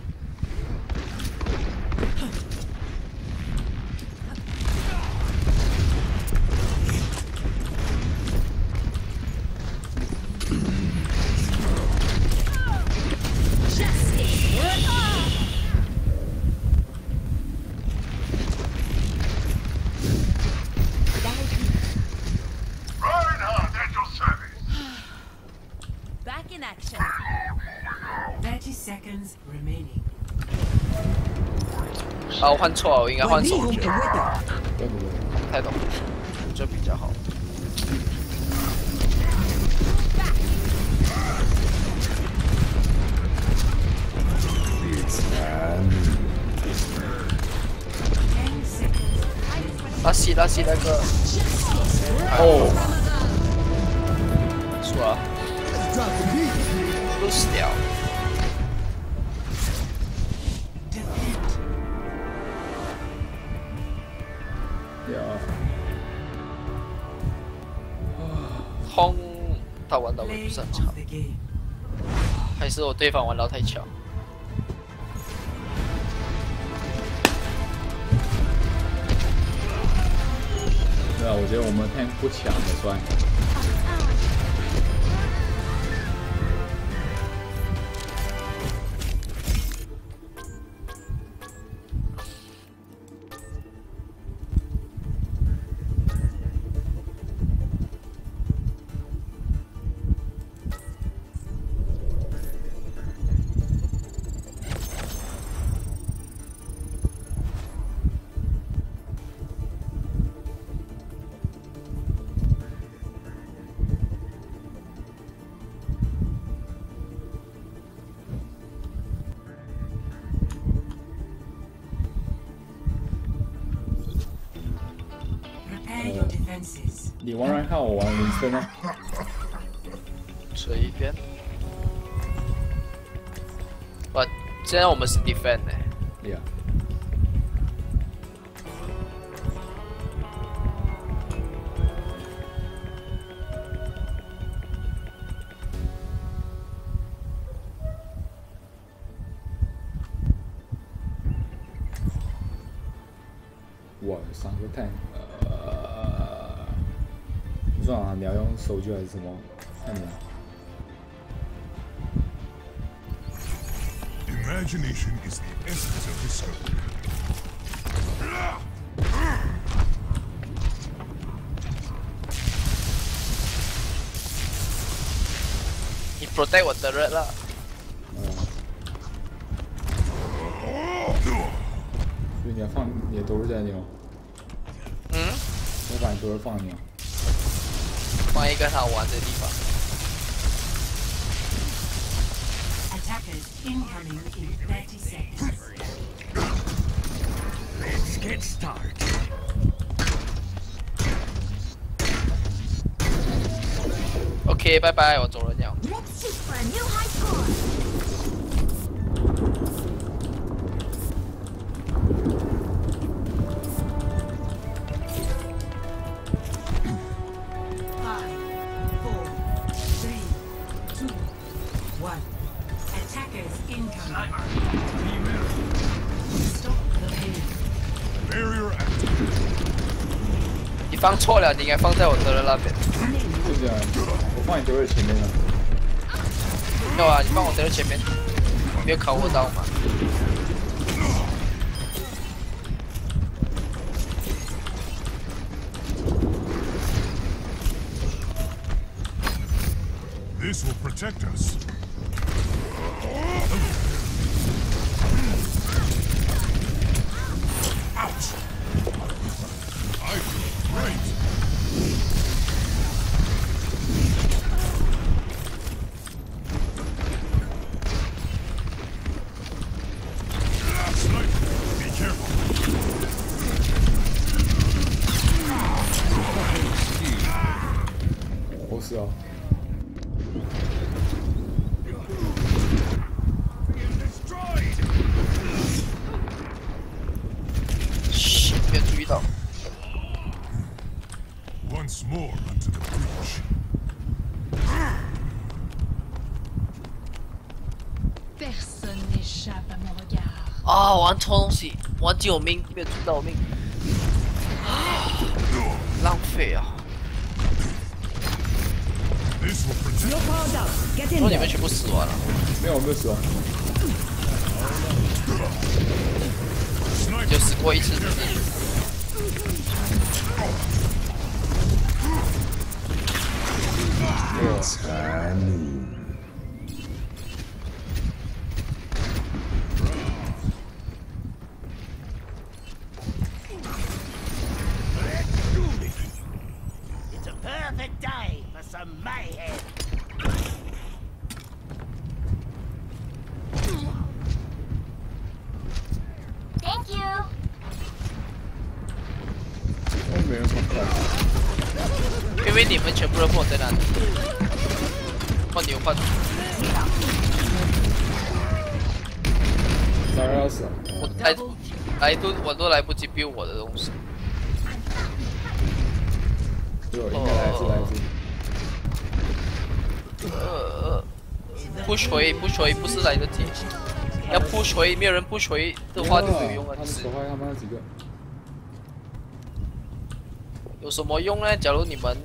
Reinhardt at your service. Back in action. 30 seconds remaining. 啊，我换错了，我应该换手对？太懂，这比较好。拉西那个，哦，是我对方玩到太巧？对啊，我觉得我们太不强了算。看，我玩林森啊。随便。哇，现在我们是 defend 呢、手锯还是什么？看你啊。Imagination is the essence of discovery. 你 protect 我的人了。所以你要放你的都是在你哦，嗯，我把你都是放你哦。放一个好玩的地方。Attackers incoming in 30 seconds. Let's get started. OK，拜拜，我走了错了，你应该放在我的人那边。就这样，我放你都是前面了。没有啊，你放我的人前面，没有考我到吗？This will protect us. Ouch! I feel great. Sniper, be careful. 我是哦，Destroyed! 嘘，没有注意到。Once more onto the breach. Personne n'échappe à mon 啊！玩错东西，玩救命，别出刀命，啊，浪费啊！说你们全部死完了，没有，没有死啊，就死过一次。对啊。这比我的东西。哦不锤不锤不是来得及要不锤没有人不锤的话就没有用了他们他有什么用呢假如你们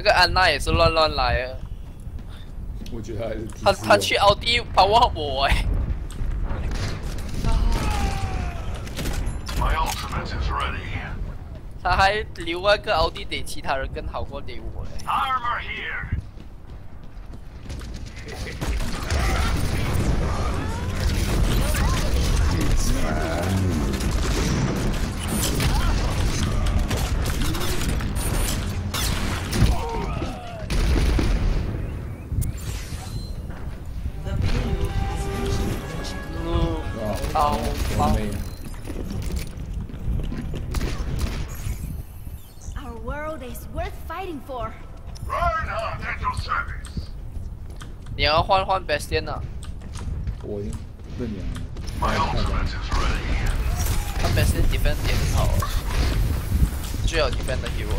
那个安娜也是乱乱来啊，我觉得还是他他去奥迪把我我哎.他还留那个奥迪给其他人更好过给我嘞。Armor here. The 好。Our world is worth fighting for. Reinhardt at your service. 你要换换 Bastion 啊，我已经认赢了。My ultimate is ready. 他 Bastion defend 也很好，最好 defend 的 hero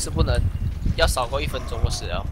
是不能，要少过一分钟我死了。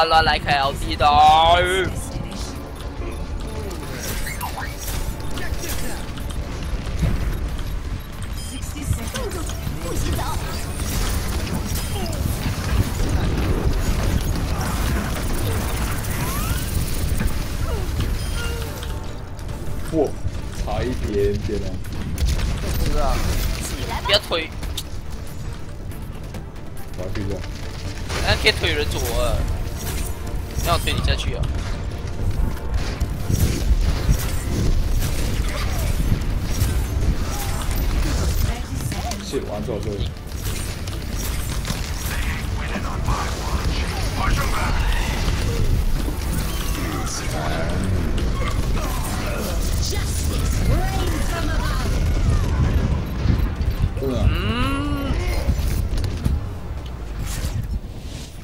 呀，我来开 LD 的。不许走。哇，差一点点哦。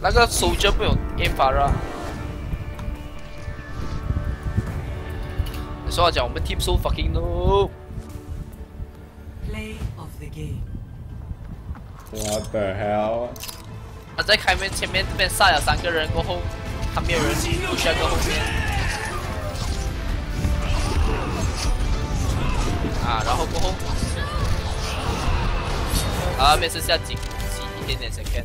那个手就没有 aim 法了。说好讲我们 team so fucking no。Play of the game. What the hell？他在开门前面这边杀了三个人过后，他没有人不需要个后面。啊，然后过后，啊，没剩下几几一点点 second。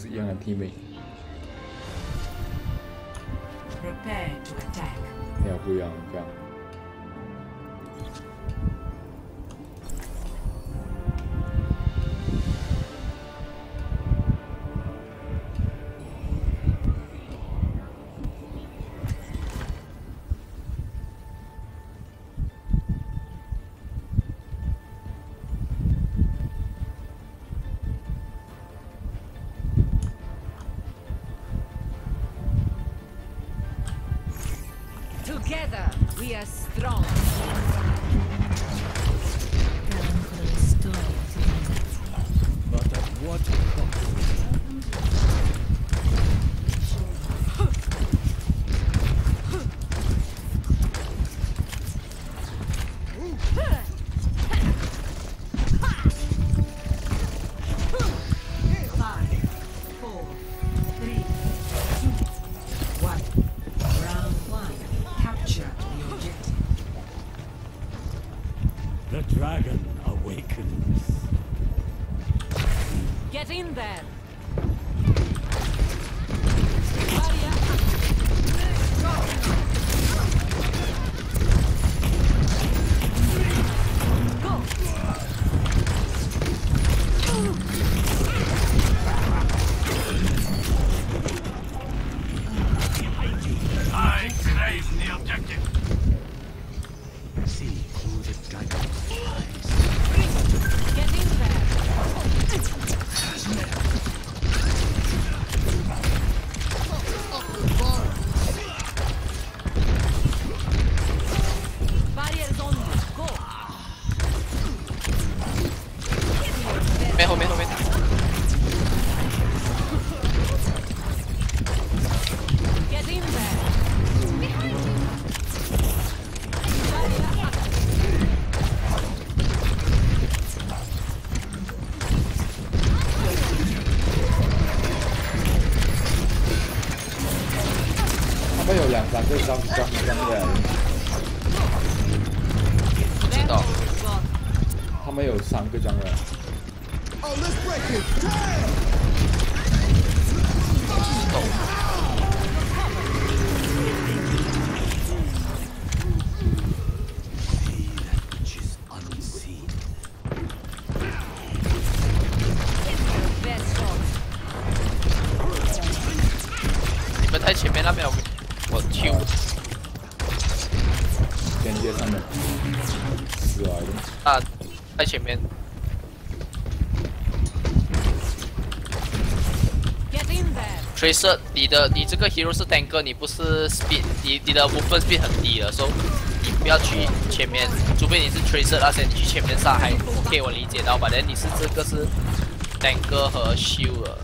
是一样的 to attack. 没有不一样，这样。会有两三个张张张的，知道。他们有三个张的。Oh, let's break it. Damn! 你们太前面那边，啊，在前面。Tracer，你的你这个 hero 是 tanker，你不是 speed，你你的 movement speed 很低的，所以你不要去前面，除非你是 Tracer 那些你去前面杀还 OK，我理解到吧？但你是这个是 tanker 和 shield，的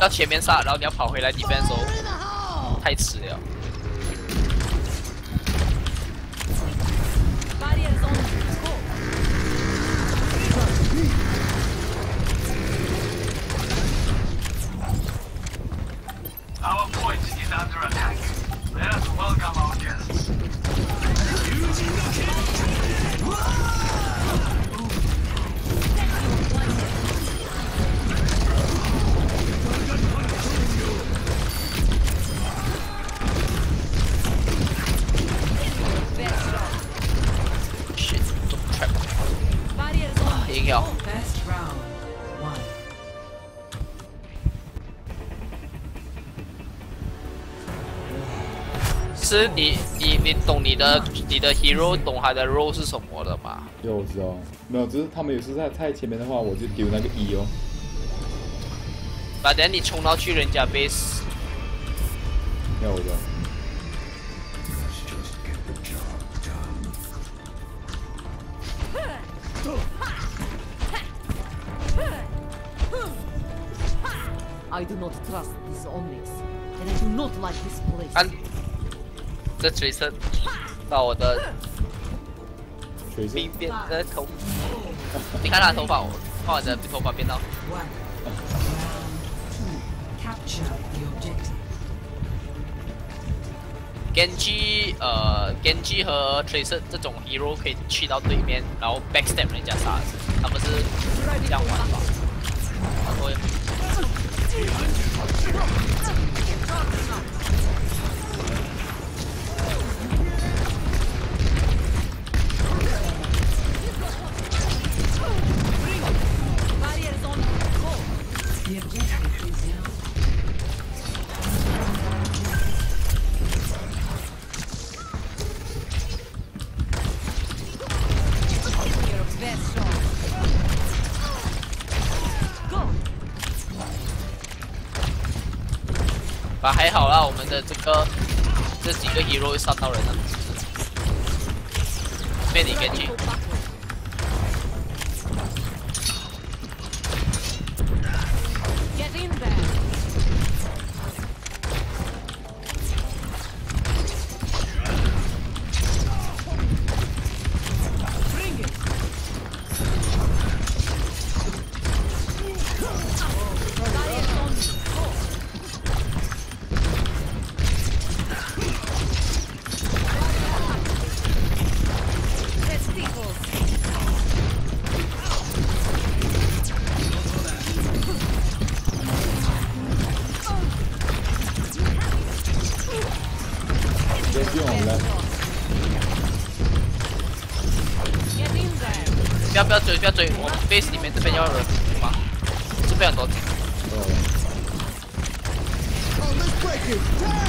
要前面杀，然后你要跑回来 defense 的时候太迟了。的你的 hero 懂他的 role 是什么的吗？有我知道，没有，只是他们有时在太前面的话，我就丢那个 E 哦。把等你冲到去人家 base，没有我知道。I do not trust these Omnics, and I do not like this place. 看这 Tracer 把我的冰变呃头，你看他的头发，我把我的头发变到。Genji 呃，Genji 和 Tracer 这种 hero 可以去到对面，然后 backstab 人家杀，他们是这样玩法。然后。这个这几个 hero 会杀到人了。被你 Genji。Get 不要追不要追，我们 base 里面这边要有人吗？这边很多。Oh,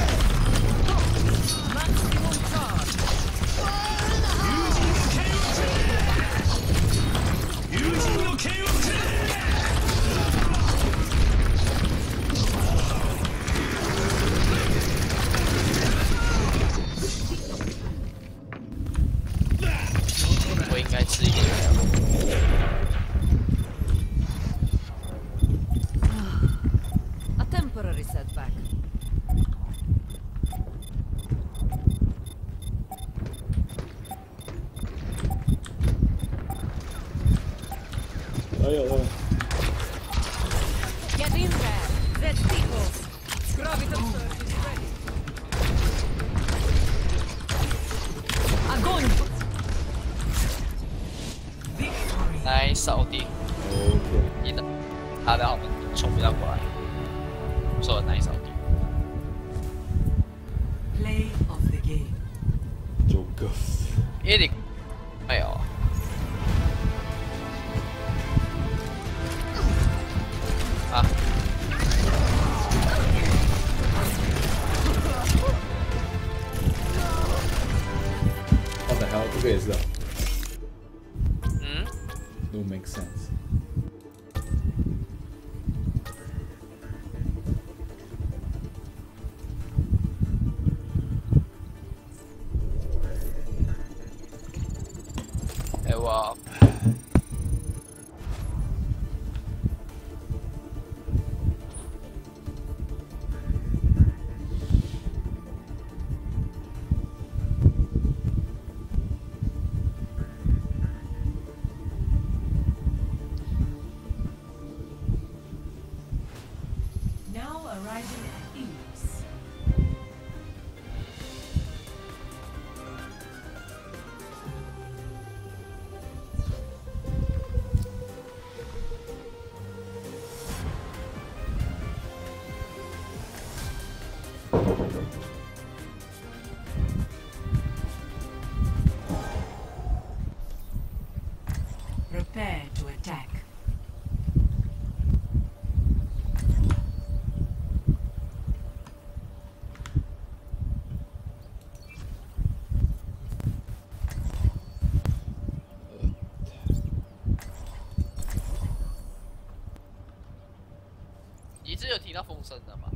听到风声的吗？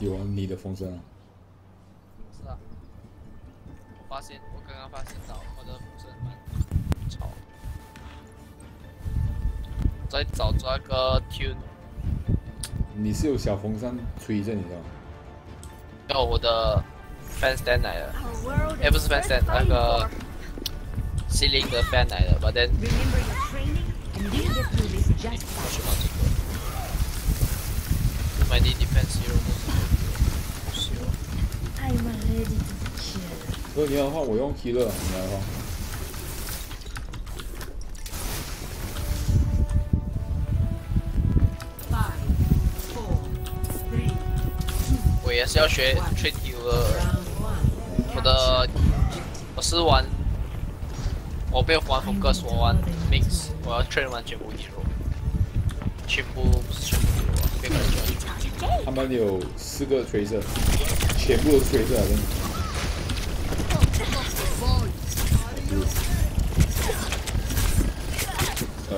有啊，你的风声啊，是啊，我发现我刚刚发现到我的风声蛮吵，在找这个 tune，你是有小风扇吹着你的吗？有我的 fan stand 来的，哎不是 fan stand，那个 ceiling 的 fan 来的，but then Remember your training, and we get through this just 我 fine. 学到这个。My need defense hero 都是 hero。I'm ready to kill. 如你要的，我用 Killer，你来的。我也是要学 Trade 的，我的我是玩，我被黄宏哥说完我 Mix，我要 Trade 完全部 Hero，全部全部他们。有四个推着全部都是着的。的。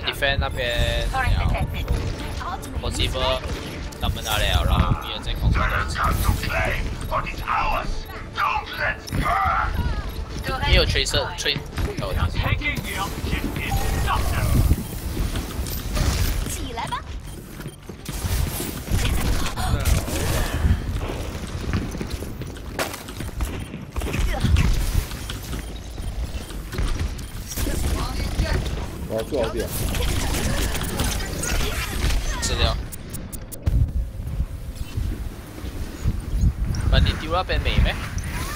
defend 那边，然后，bossier 他们那里，然后，然后再控制的，也有 tracer，tr。最好点。死掉。把你丢那边没没？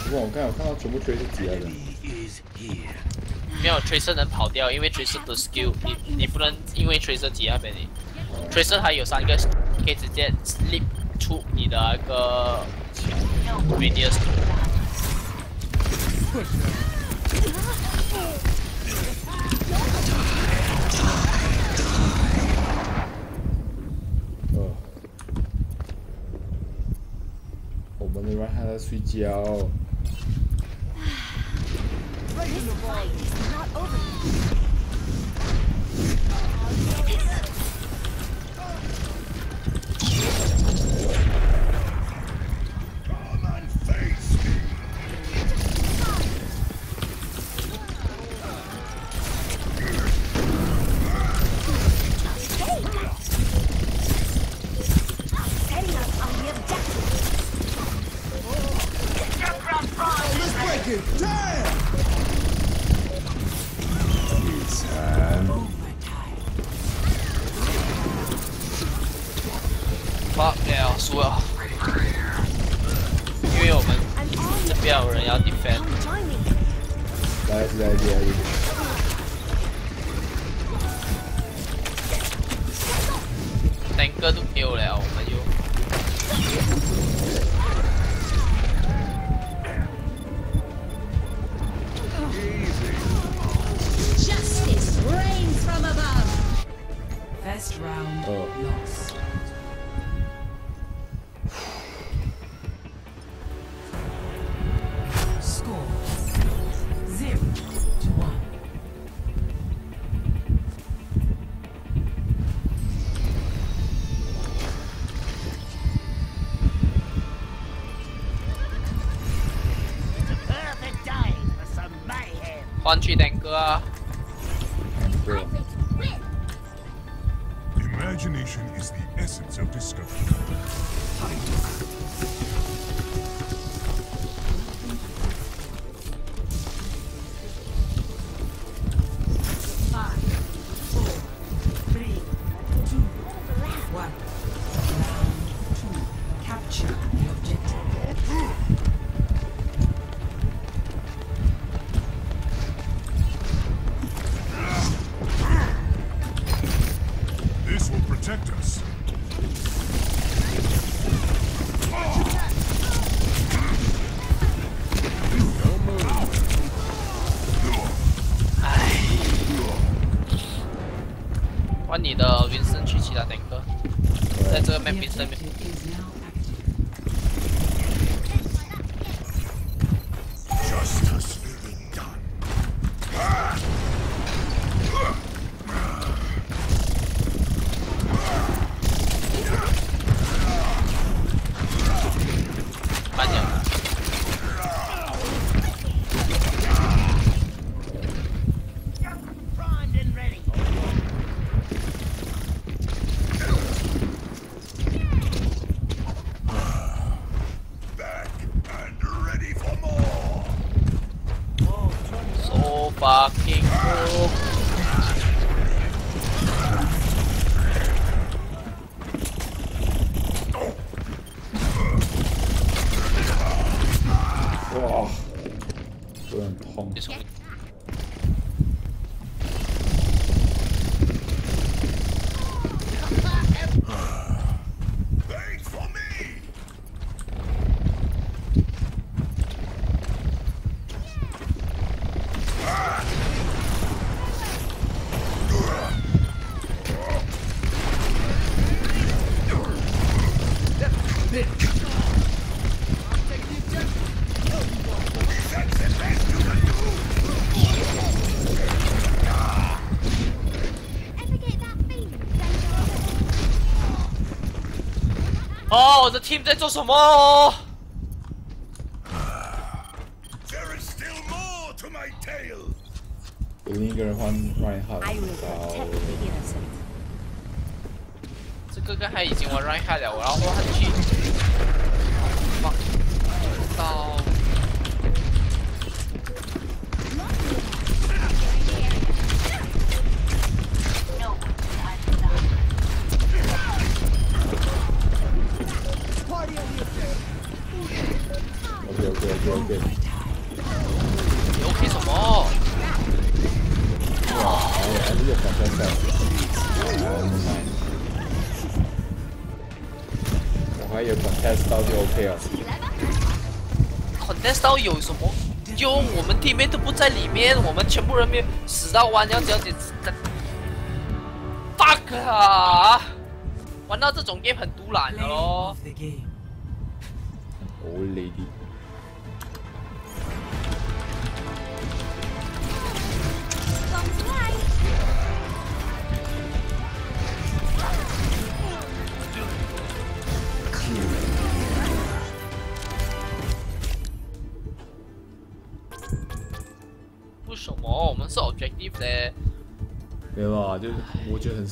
不过我刚才看到全部锤是几来的。没有锤射能跑掉，因为锤射的 skill，你你不能因为锤射挤那边你，锤射还有三个可以直接 slip 出你的那个 radius。要睡觉。Ready to fight is not over. Map installiert. team 在做什么人没有死到弯腰小姐子的，fuck 啊！玩到这种 game 很突然、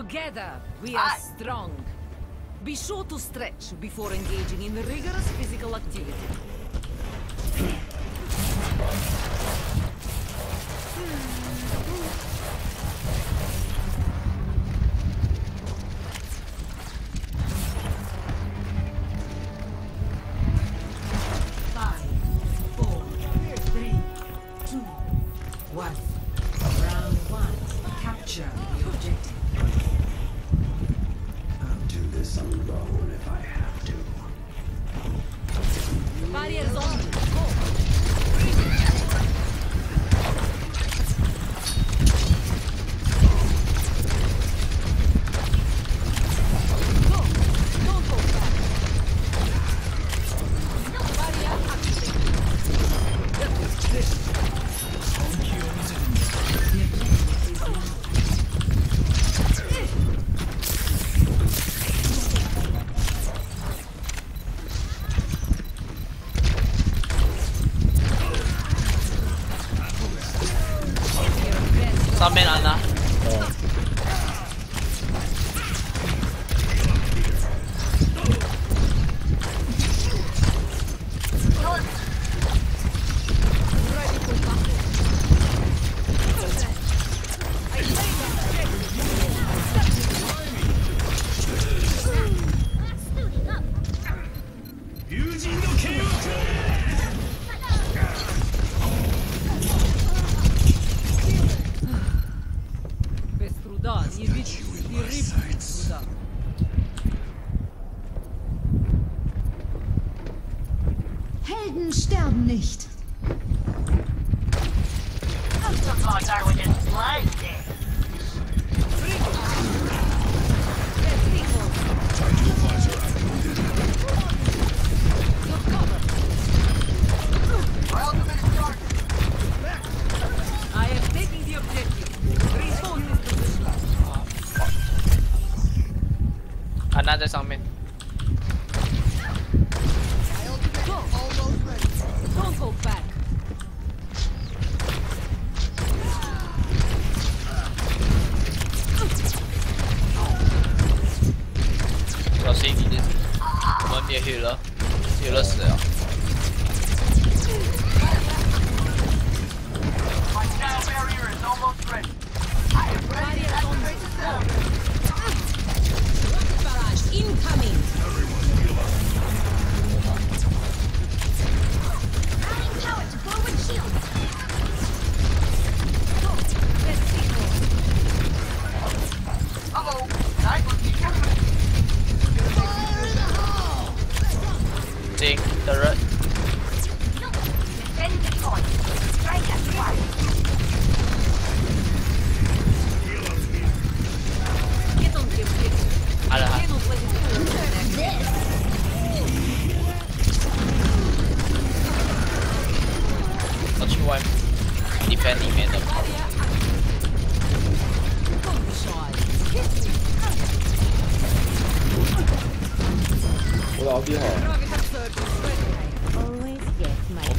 Together, we are I... strong. Be sure to stretch before engaging in rigorous physical activity.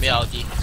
没有的。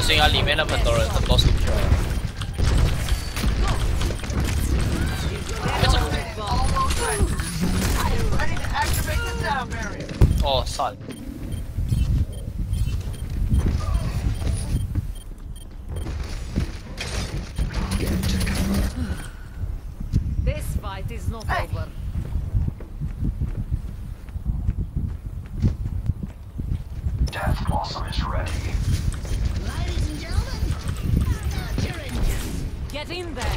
小心啊，里面那很多人，很多鼠标。哦，算了。This fight is not over. in there.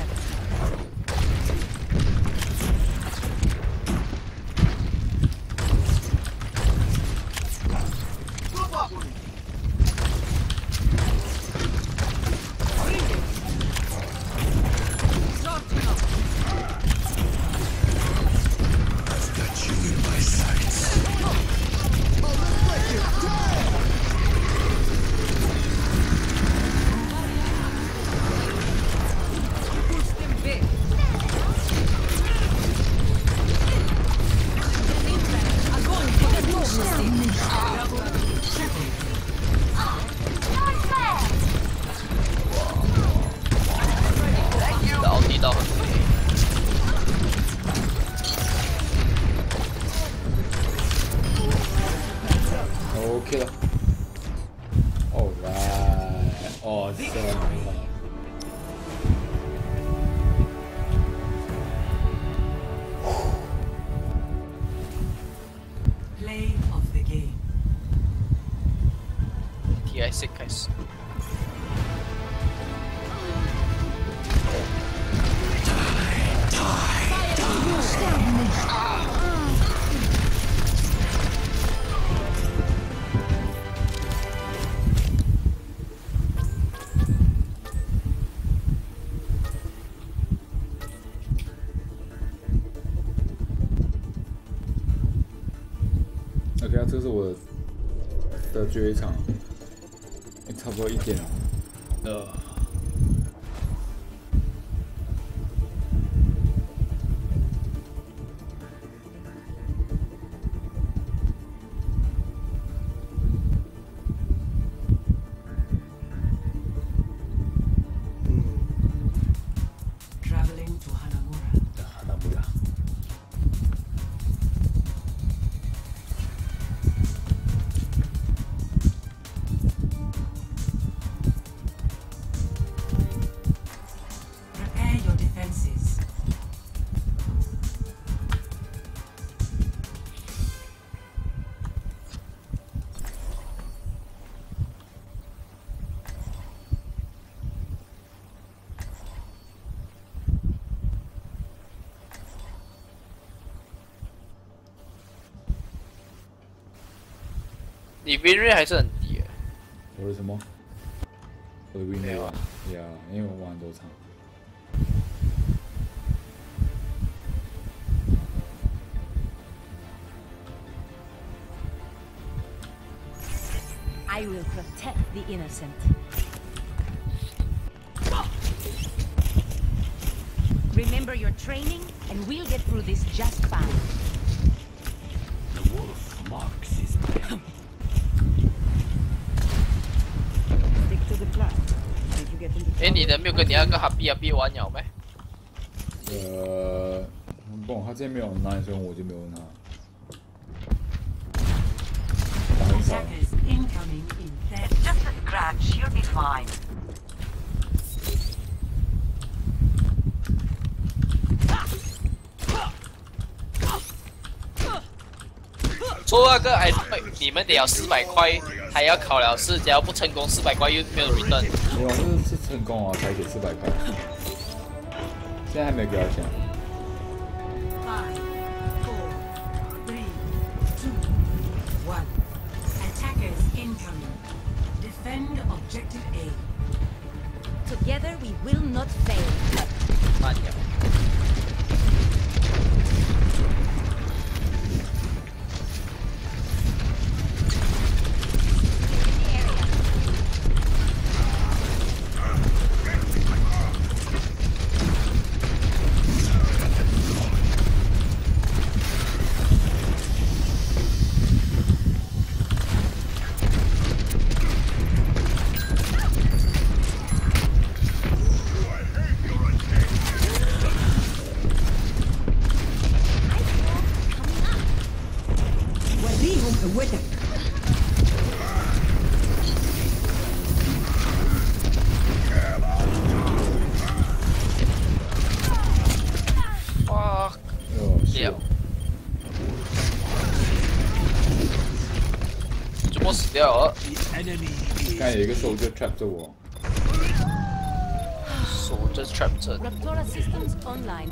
这是我的的最后一场，你 win rate 还是很低耶。我的什么？我的 win 没 rate 有啊啊，呀，因为我玩很多场。 I will protect the innocent. Remember your training, and we'll get through this just fine. 没有跟你那个哈比哈比玩了没？呃，不，他之前没有拿，所以我就没有拿。crashyoudidfine 做那个哎，你们得要四百块，还要考了试，只要不成功四百块又没有零顿。没有，是是成功啊，才给四百块。现在还没有给他钱。Five, four, three, two, one. Attackers incoming. Defend objective A. Together we will not fail. 一个手就 trap 着我，手这 trap 这 Raptora systems online.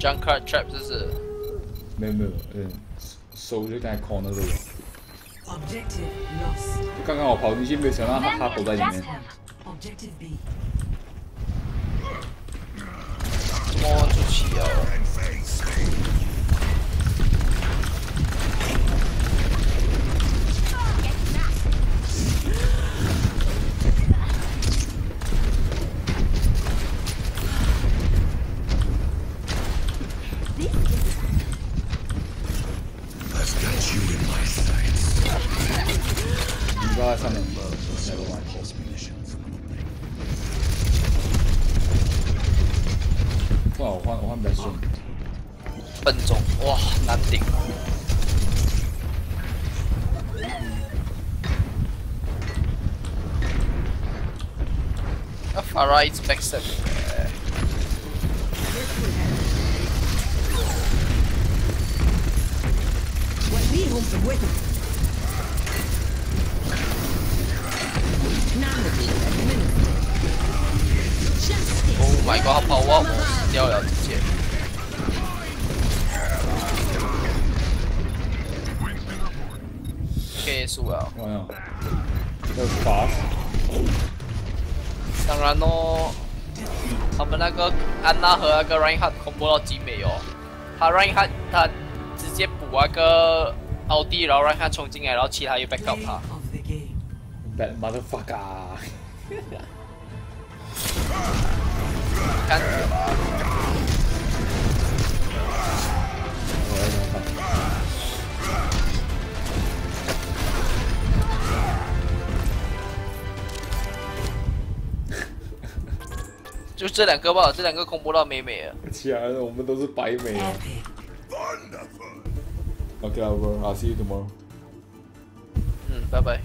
jump card trap 这是没有没有，嗯，手就刚才 call 那个人，Objective lost. 就刚刚我跑进去，没想到他他躲在里面。摸出去哦。，Farah is 个 Reinhardt 恐怖到极美哦。他 r y a n Hunt 他直接补那个奥迪，然后 Ryhan 冲进来，然后其他又 back up 他。of the game. bad motherfucker。就这两个吧这两个恐怖到美美啊。其他我们都是白美啊。okover 好谢谢 goodmorning 嗯拜拜。